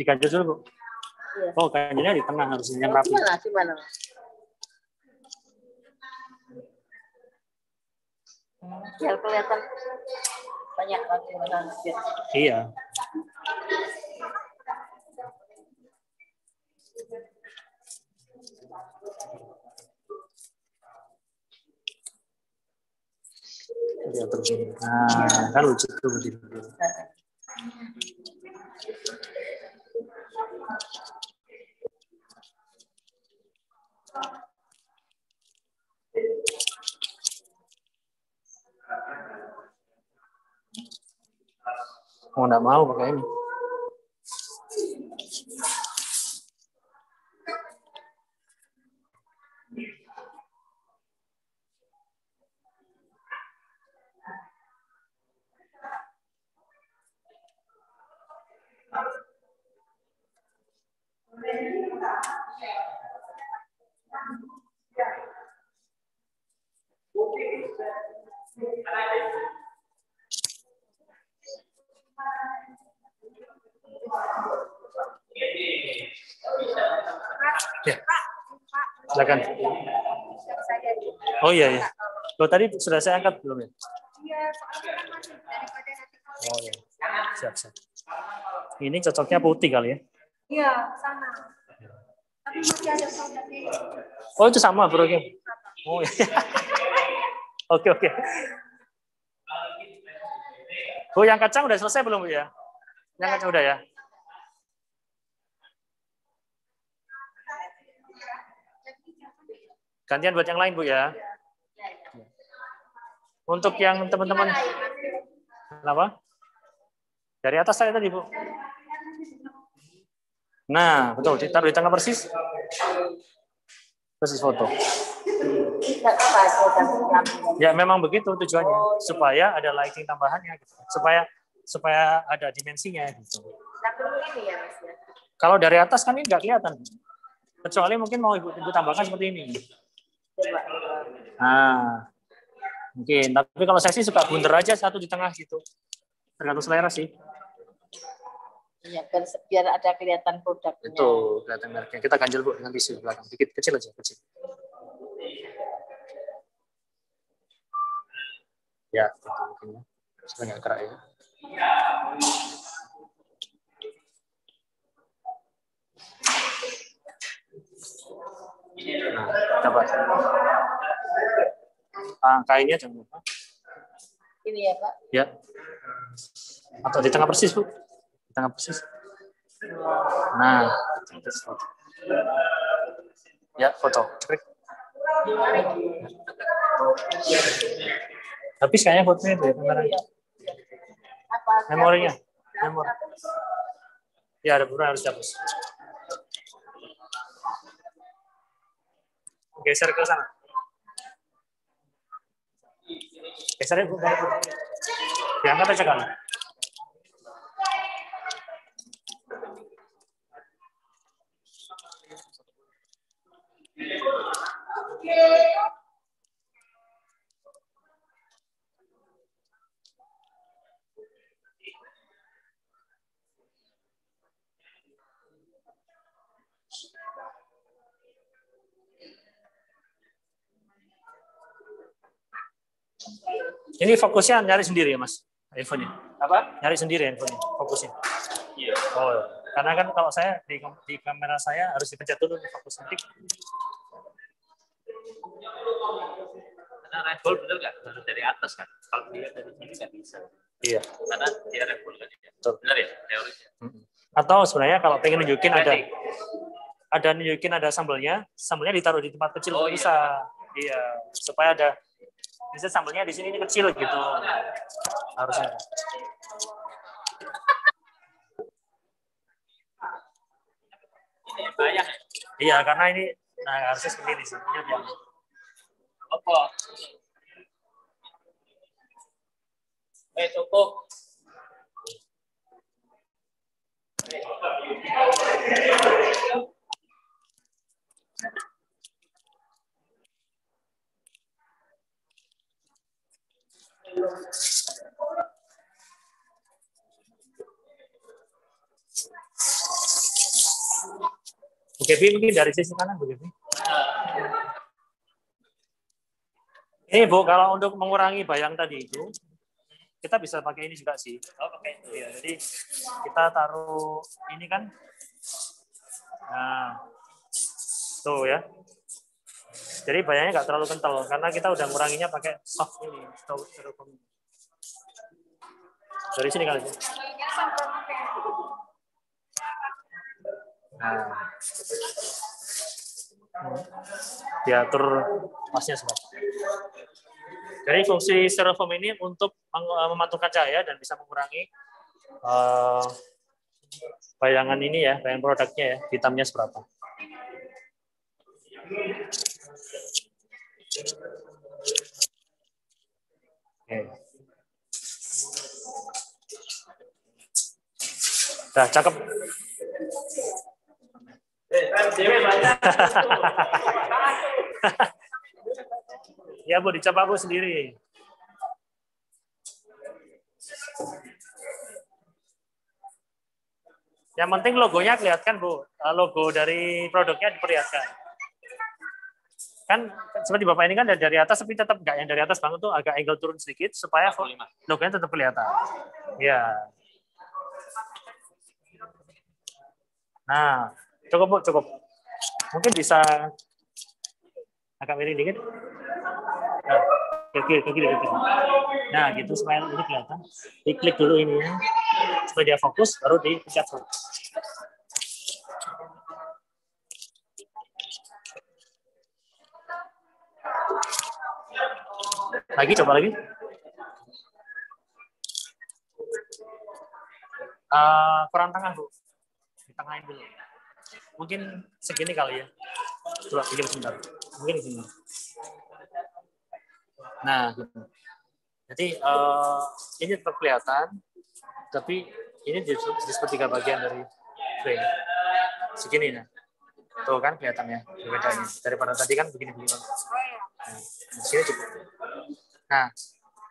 Diganjel dulu, Bu. Iya. Oh, ganjelnya di tengah harusnya yang rapi. Gimana? Gimana? Biar kelihatan banyak lagi Iya. Iya. Nah, kan lucu tuh dulu. Mau nggak mau pakai ini. Ya. Silakan. Oh iya ya. Lo tadi sudah saya angkat belum ya? Oh iya. Siap, siap. Ini cocoknya putih kali ya? Iya, sama. Tapi masih ada Oh itu sama bro. Oh iya. (laughs) Oke oke. Bu yang kacang udah selesai belum Bu ya? Yang kacang udah ya? Gantian buat yang lain Bu ya. Untuk yang teman-teman Kenapa? Dari atas saya tadi Bu. Nah, betul. Ditaruh di tengah persis. Persis foto. Ya memang begitu tujuannya supaya ada lighting tambahannya gitu. Supaya supaya ada dimensinya gitu. Kalau dari atas kan ini nggak kelihatan. Kecuali mungkin mau ibu, ibu tambahkan seperti ini. Nah, mungkin. Tapi kalau saya sih suka bundar aja satu di tengah gitu. Tergantung selera sih. Ya, biar, biar ada kelihatan produknya. Itu kelihatan mereknya. Kita ganjel bu dengan tisu di belakang. Dikit kecil aja, kecil. Ya, itu mungkin ya. Nggak kerak ya. Nah, coba. Ah, kainnya jangan lupa. Ini ya Pak. Ya. Atau di tengah persis, Bu. Tengah persis. Nah. Ya, foto. Habis kayaknya fotonya itu ya, kameranya. Memorinya. Memori. Ya, ada beberapa harus dihapus. Geser ke sana. Geser ya, Bu. Diangkat aja kan. Ini fokusnya nyari sendiri ya, Mas? Handphone-nya. Apa? Nyari sendiri handphone fokusnya. Iya. Oh, karena kan kalau saya di, di kamera saya harus dipencet dulu fokus nanti. Karena Red Bull bener nggak? Harus dari atas kan? Kalau dia dari sini nggak bisa. Iya. Karena dia Red Bull kan. ya. Betul. Bener ya teorinya? Atau sebenarnya kalau pengen nunjukin ada Berarti- ada nunjukin ada sambelnya, sambelnya ditaruh di tempat kecil Oh, iya. bisa. Iya, supaya ada bisa sambelnya di sini ini kecil gitu. Harusnya. Ini banyak. Iya, karena ini nah harusnya seperti ini sih. Apa? Eh, cukup. Bu Kevi mungkin dari sisi kanan Bu Kevi. Ini Bu, kalau untuk mengurangi bayang tadi itu, kita bisa pakai ini juga sih. Oh, pakai. Iya, jadi kita taruh ini kan. Nah, tuh ya. Jadi bayangnya nggak terlalu kental karena kita udah nguranginya pakai soft ini, soft styrofoam. Dari sini kali ya. Nah. Hmm. Diatur pasnya sebentar. Jadi fungsi styrofoam ini untuk eh, memantulkan cahaya dan bisa mengurangi eh, bayangan ini ya, bayangan produknya ya, hitamnya seberapa. Oke. Dah, cakep. (laughs) ya Bu, dicoba Bu sendiri. Yang penting logonya kelihatan Bu, Eh, logo dari produknya diperlihatkan. Kan seperti Bapak ini kan dari- atas, tapi tetap nggak yang dari atas banget tuh agak angle turun sedikit supaya logonya tetap kelihatan. Ya. Nah, cukup Bu, cukup. Mungkin bisa agak miring dikit. Nah, ke kiri, ke kiri, ke kiri. Nah, gitu supaya ini kelihatan. Diklik dulu ini ya. Supaya dia fokus, baru dipencet. full. Lagi, coba lagi. Eh, kurang tengah, Bu. Ditengahin dulu. mungkin segini kali ya. Coba bikin sebentar. Mungkin di sini. Nah. Jadi eh, ini tetap kelihatan, tapi ini di, di sepertiga bagian dari frame. Segini nah. Tuh kan kelihatannya bedanya. Daripada tadi kan begini-begini. Nah, sini cukup. Nah,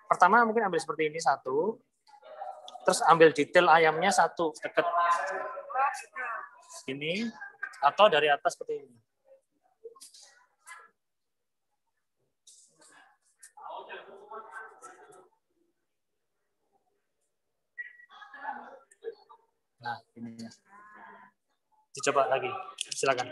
pertama mungkin ambil seperti ini satu, terus ambil detail ayamnya satu deket ini atau dari atas seperti ini. Nah, ini ya. Dicoba lagi. Silakan.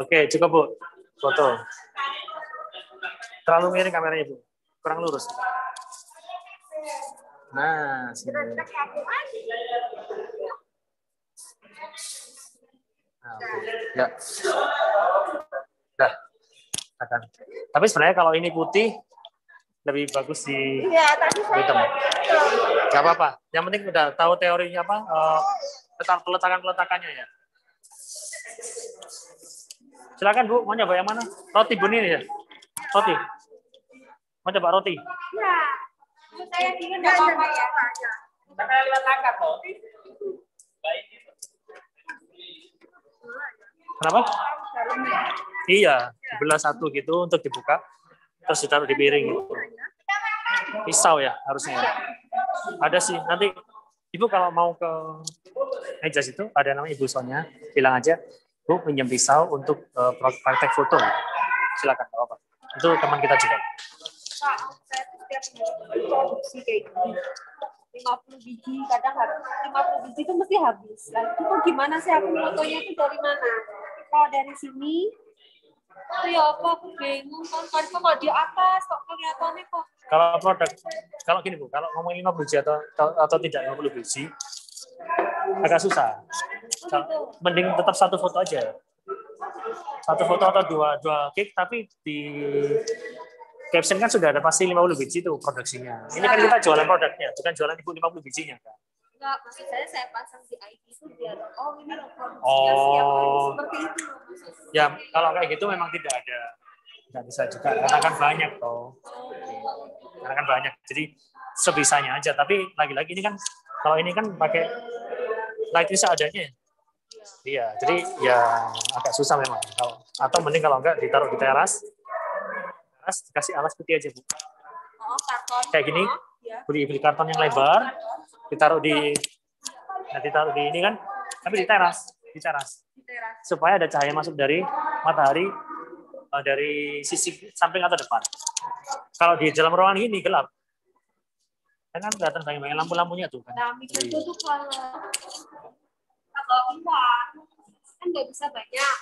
Oke, cukup Bu. Foto. Terlalu miring kameranya Bu. Kurang lurus. Nah, sini. Nah, oke. Ya. Dah. Akan. Tapi sebenarnya kalau ini putih lebih bagus di Iya, tadi saya hitam. Gak apa-apa. Yang penting udah tahu teorinya apa, eh, letak peletakan-peletakannya ya. Silakan Bu, mau nyoba yang mana? Roti bun ini ya? Roti. Mau coba roti? Iya. Saya ingin nggak apa-apa ya. Karena lewat akar toh. Kenapa? Iya, belah satu gitu untuk dibuka, terus ditaruh di piring. Gitu. Pisau ya harusnya. ya. Ada sih. Nanti Ibu kalau mau ke meja situ ada namanya Ibu Sonya, bilang aja, Bu pinjam pisau untuk eh, praktek foto. Silakan, nggak apa-apa. Itu teman kita juga. Pak, saya setiap produksi kayak gini. 50 biji, kadang habis. 50 biji itu mesti habis. Lah itu gimana sih aku fotonya itu dari mana? Kalau dari sini, itu ya apa, aku bingung. Kan kok kalau di atas, kok kelihatannya kok. Kalau produk, kalau gini Bu, kalau ngomongin 5 biji atau, atau, tidak 50 biji, agak susah. Kalau- Mending tetap satu foto aja. Satu foto atau dua, dua gig, tapi di caption kan sudah ada pasti 50 biji itu produksinya. Ini kan kita jualan produknya, bukan jualan ibu 50 bijinya. Kan? Enggak, maksud saya saya pasang di ID itu biar, oh ini loh Oh. hari. Seperti itu loh. Ya kalau kayak gitu memang tidak ada, nggak bisa juga karena kan banyak toh. Karena kan banyak, jadi sebisanya aja. Tapi lagi-lagi ini kan kalau ini kan pakai lighting seadanya. ya. Iya, jadi ya agak susah memang. Kalau atau mending kalau enggak ditaruh di teras, teras dikasih alas putih aja bu. Oh, karton. Kayak gini, Oh, ya. beli beli karton yang lebar, ditaruh di, nah ditaruh di ini kan, tapi di teras, di teras Di teras. supaya ada cahaya masuk dari matahari eh, dari sisi samping atau depan. Kalau di dalam ruangan ini gelap, kan kan kelihatan banyak-banyak lampu-lampunya tuh kan. Nah, mikir tuh tuh kalau kalau keluar kan nggak bisa banyak.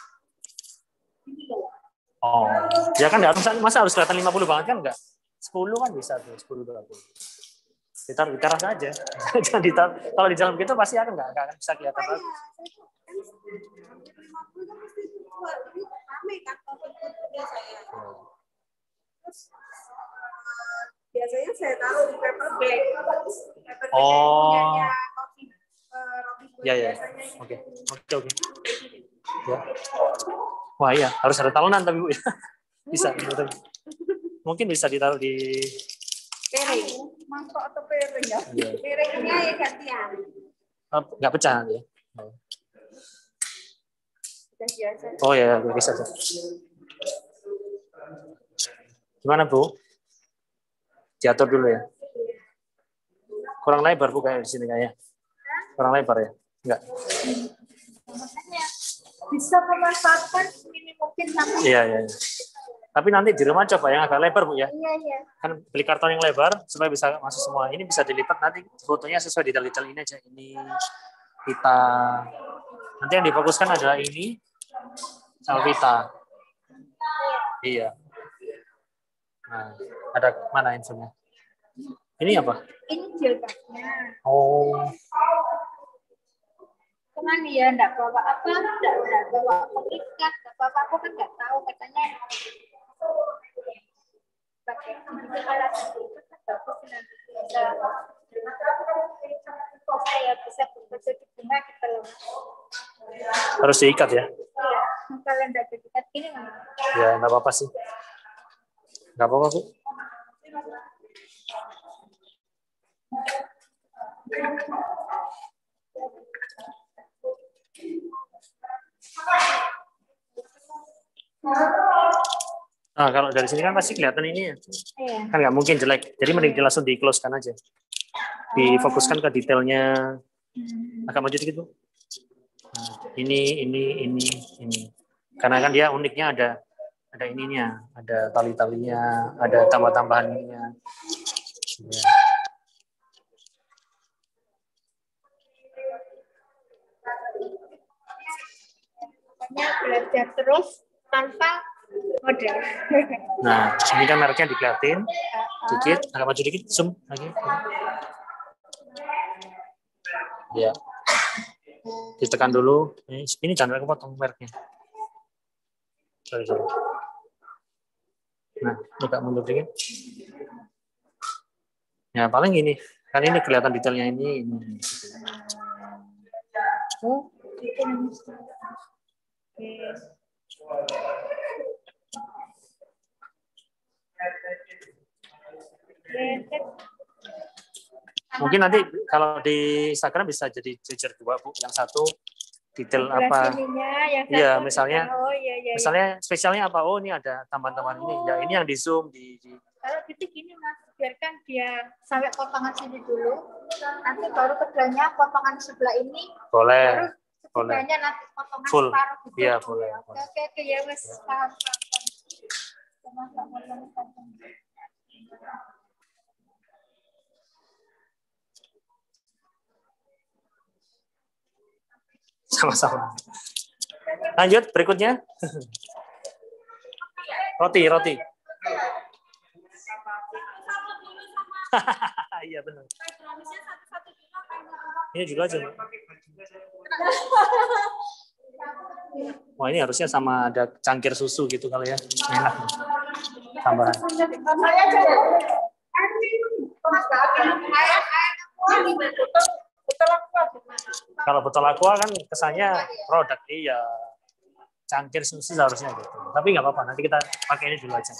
Oh, ya kan nggak masa, masa harus kelihatan 50 banget kan enggak? 10 kan bisa tuh, 10 20. Ditaruh di teras aja. (laughs) Jangan ditaruh. Kalau di dalam gitu pasti akan nggak akan bisa kelihatan Iya, saya tuh kan hampir 50 kan kan. Terus eh, biasanya saya taruh di paper bag. Paper bag Oh. yang Ya, ya. Oke, oke, oke. Ya. Wah iya, harus ada talenan tapi bu. (laughs) Bisa. (laughs) Mungkin bisa ditaruh di ya? Iya. Piring ini aja gantian. eh, nggak pecah ya. Oh. Udah. Oh ya, bisa tuh. Gimana Bu? Diatur dulu ya. Kurang lebar Bu kayak di sini kayaknya. Kurang lebar ya? Enggak. Makanya bisa memanfaatkan ini mungkin sampai Iya, iya. iya. Tapi nanti di rumah coba yang agak lebar Bu ya. iya iya Kan beli karton yang lebar supaya bisa masuk semua. Ini bisa dilipat nanti fotonya sesuai detail-detail ini aja. Ini kita nanti yang difokuskan adalah ini sama pita. Iya. Nah, ada mana infonya? Ini apa? ini jilbabnya Oh, cuman ya enggak bawa apa enggak enggak bawa pengikat enggak bawa aku kan enggak tahu katanya Harus diikat ya. Ya, nggak apa-apa sih. Nggak apa-apa, Bu. Nah, kalau dari sini kan pasti kelihatan ini ya. Iya. Kan nggak mungkin jelek. Jadi mending langsung di close kan aja. Difokuskan ke detailnya. Agak maju dikit, Bu. Nah, ini, ini, ini, ini. Karena kan dia uniknya ada ada ininya, ada tali-talinya, ada tambah-tambahan ininya. Ya. Pokoknya belajar terus tanpa modal. Nah, ini kan mereknya dikeliatin dikit, agak maju dikit, zoom lagi. Ya. Ditekan dulu. Ini, ini jangan kepotong mereknya. Sorry, sorry. Nah, agak mundur dikit. Ya, paling ini. Kan ini kelihatan detailnya ini. ini. Oh, itu yang mesti. Oke. Oke, Mungkin nanti kalau di Instagram bisa jadi jejer dua, Bu. Yang satu detail apa. Iya, misalnya- oh iya iya. iya. Misalnya spesialnya apa? Oh, ini ada tambahan-tambahan ini. Ya, ini yang di zoom di, di- Kalau gitu gini mas, biarkan dia sampai potongan sini dulu, nanti baru keduanya potongan sebelah ini, boleh. baru boleh. nanti potongan Full. separuh gitu. Iya, boleh, Oke boleh. oke oke ya mas, paham paham. Sama-sama. Lanjut berikutnya. roti, roti. (laughs) Iya benar. Ini juga aja. Wah ini harusnya sama ada cangkir susu gitu kali ya. Enak. Tambahan. Kalau botol aqua kan kesannya produk iya cangkir susu seharusnya gitu. Tapi nggak apa-apa, nanti kita pakai ini dulu aja.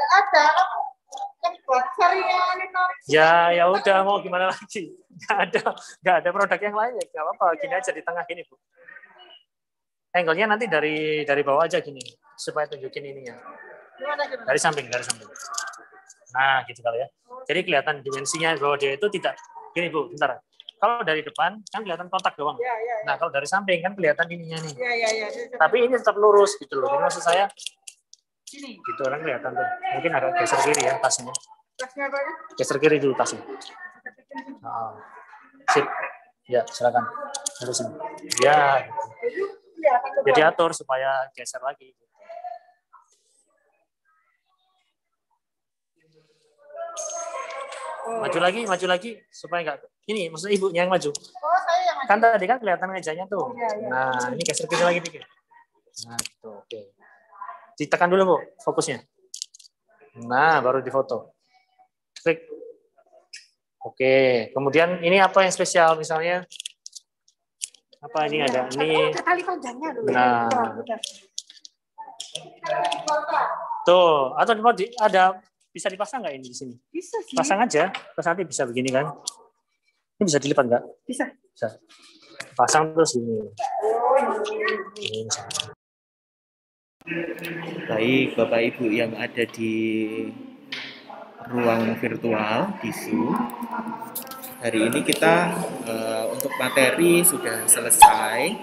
Ada ya. Ya ya udah mau gimana lagi? Nggak ada nggak ada produk yang lain ya nggak apa-apa. Gini aja di tengah gini bu. Angle-nya nanti dari dari bawah aja gini supaya tunjukin ininya. Dari samping dari samping. Nah gitu kali ya. Jadi kelihatan dimensinya bahwa dia itu tidak gini bu. Bentar. Kalau dari depan kan kelihatan kotak doang. Ya ya Nah kalau dari samping kan kelihatan ininya nih. ya ya ya. Tapi ini tetap lurus gitu loh. Jadi maksud saya Sini. gitu orang kelihatan tuh. Mungkin agak geser kiri ya tasnya. Ya? Geser kiri dulu tasnya. Nah, sip. Ya, silakan. Terusin. Ya, jadi bawah. atur supaya geser lagi. Maju lagi, maju lagi supaya enggak ini maksudnya ibunya yang maju. Oh saya yang Kan tadi kan kelihatan mejanya tuh. Iya, iya. Nah, ini geser kiri lagi dikit. Nah, gitu. Oke. Ditekan dulu, Bu, fokusnya. Nah, baru difoto. Klik. Oke, kemudian ini apa yang spesial misalnya? Apa ini ada? Ini tali panjangnya dulu. Nah. Tuh, atau di- ada bisa dipasang nggak ini di sini? Bisa sih. Pasang aja, terus nanti bisa begini kan? Ini bisa dilipat nggak? Bisa. Bisa. Pasang terus ini. Ini. Baik, Bapak Ibu yang ada di ruang virtual di Zoom. Hari ini kita eh, untuk materi sudah selesai.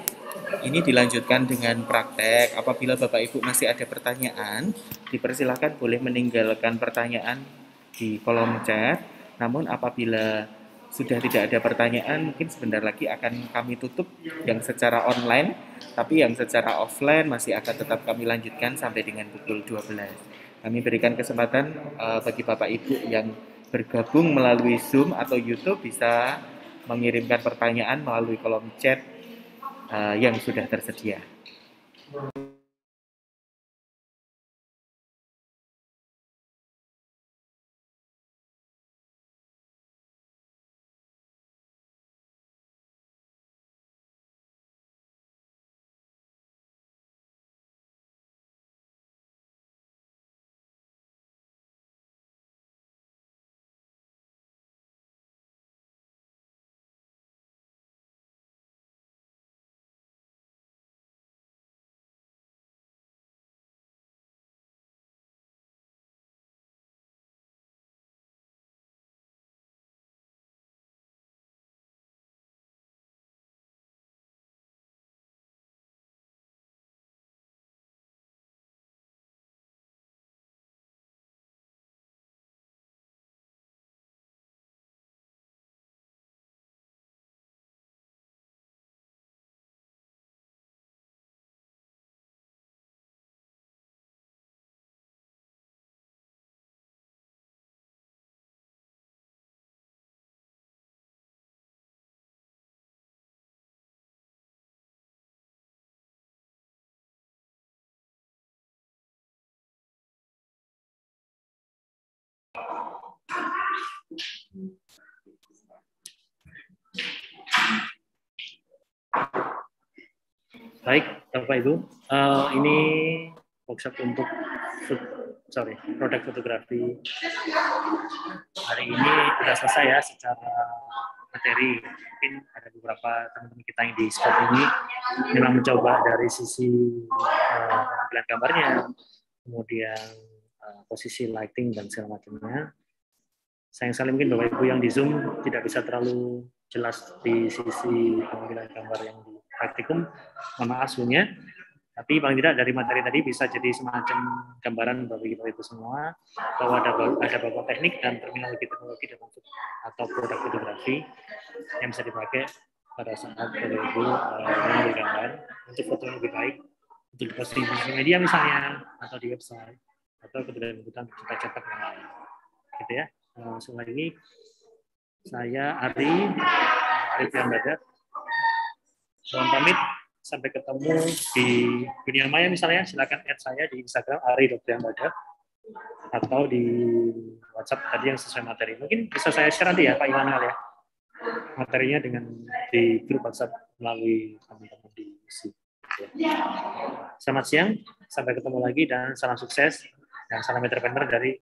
Ini dilanjutkan dengan praktek. Apabila Bapak Ibu masih ada pertanyaan, dipersilahkan boleh meninggalkan pertanyaan di kolom chat. Namun apabila sudah tidak ada pertanyaan, mungkin sebentar lagi akan kami tutup yang secara online, tapi yang secara offline masih akan tetap kami lanjutkan sampai dengan pukul 12. Kami berikan kesempatan eh, bagi Bapak Ibu yang bergabung melalui Zoom atau YouTube bisa mengirimkan pertanyaan melalui kolom chat eh, yang sudah tersedia. Baik, Bapak Ibu, Eh, ini workshop untuk sorry produk fotografi hari ini sudah selesai ya secara materi. Mungkin ada beberapa teman-teman kita yang di scope ini memang mencoba dari sisi pengambilan gambarnya, kemudian eh, posisi lighting dan segala macamnya. Sayang sekali mungkin Bapak Ibu yang di Zoom tidak bisa terlalu jelas di sisi pengambilan gambar yang di praktikum. Mohon maaf. Tapi paling tidak dari materi tadi bisa jadi semacam gambaran bagi Bapak Ibu semua bahwa ada ada beberapa teknik dan terminologi-terminologi dalam foto- atau produk fotografi yang bisa dipakai pada saat Ibu eh, mengambil gambar untuk foto yang lebih baik untuk diposting di media misalnya atau di website atau kemudian-kemudian kita cetak yang lain. Gitu ya. Eh, Langsung lagi saya Ari Ari Priambada. Mohon pamit sampai ketemu di dunia maya misalnya silakan add saya di Instagram Ari Priambada atau di WhatsApp tadi yang sesuai materi. Mungkin bisa saya share nanti ya Pak Imanal ya materinya dengan di grup WhatsApp melalui teman-teman di sini. Selamat siang, sampai ketemu lagi dan salam sukses dan salam entrepreneur dari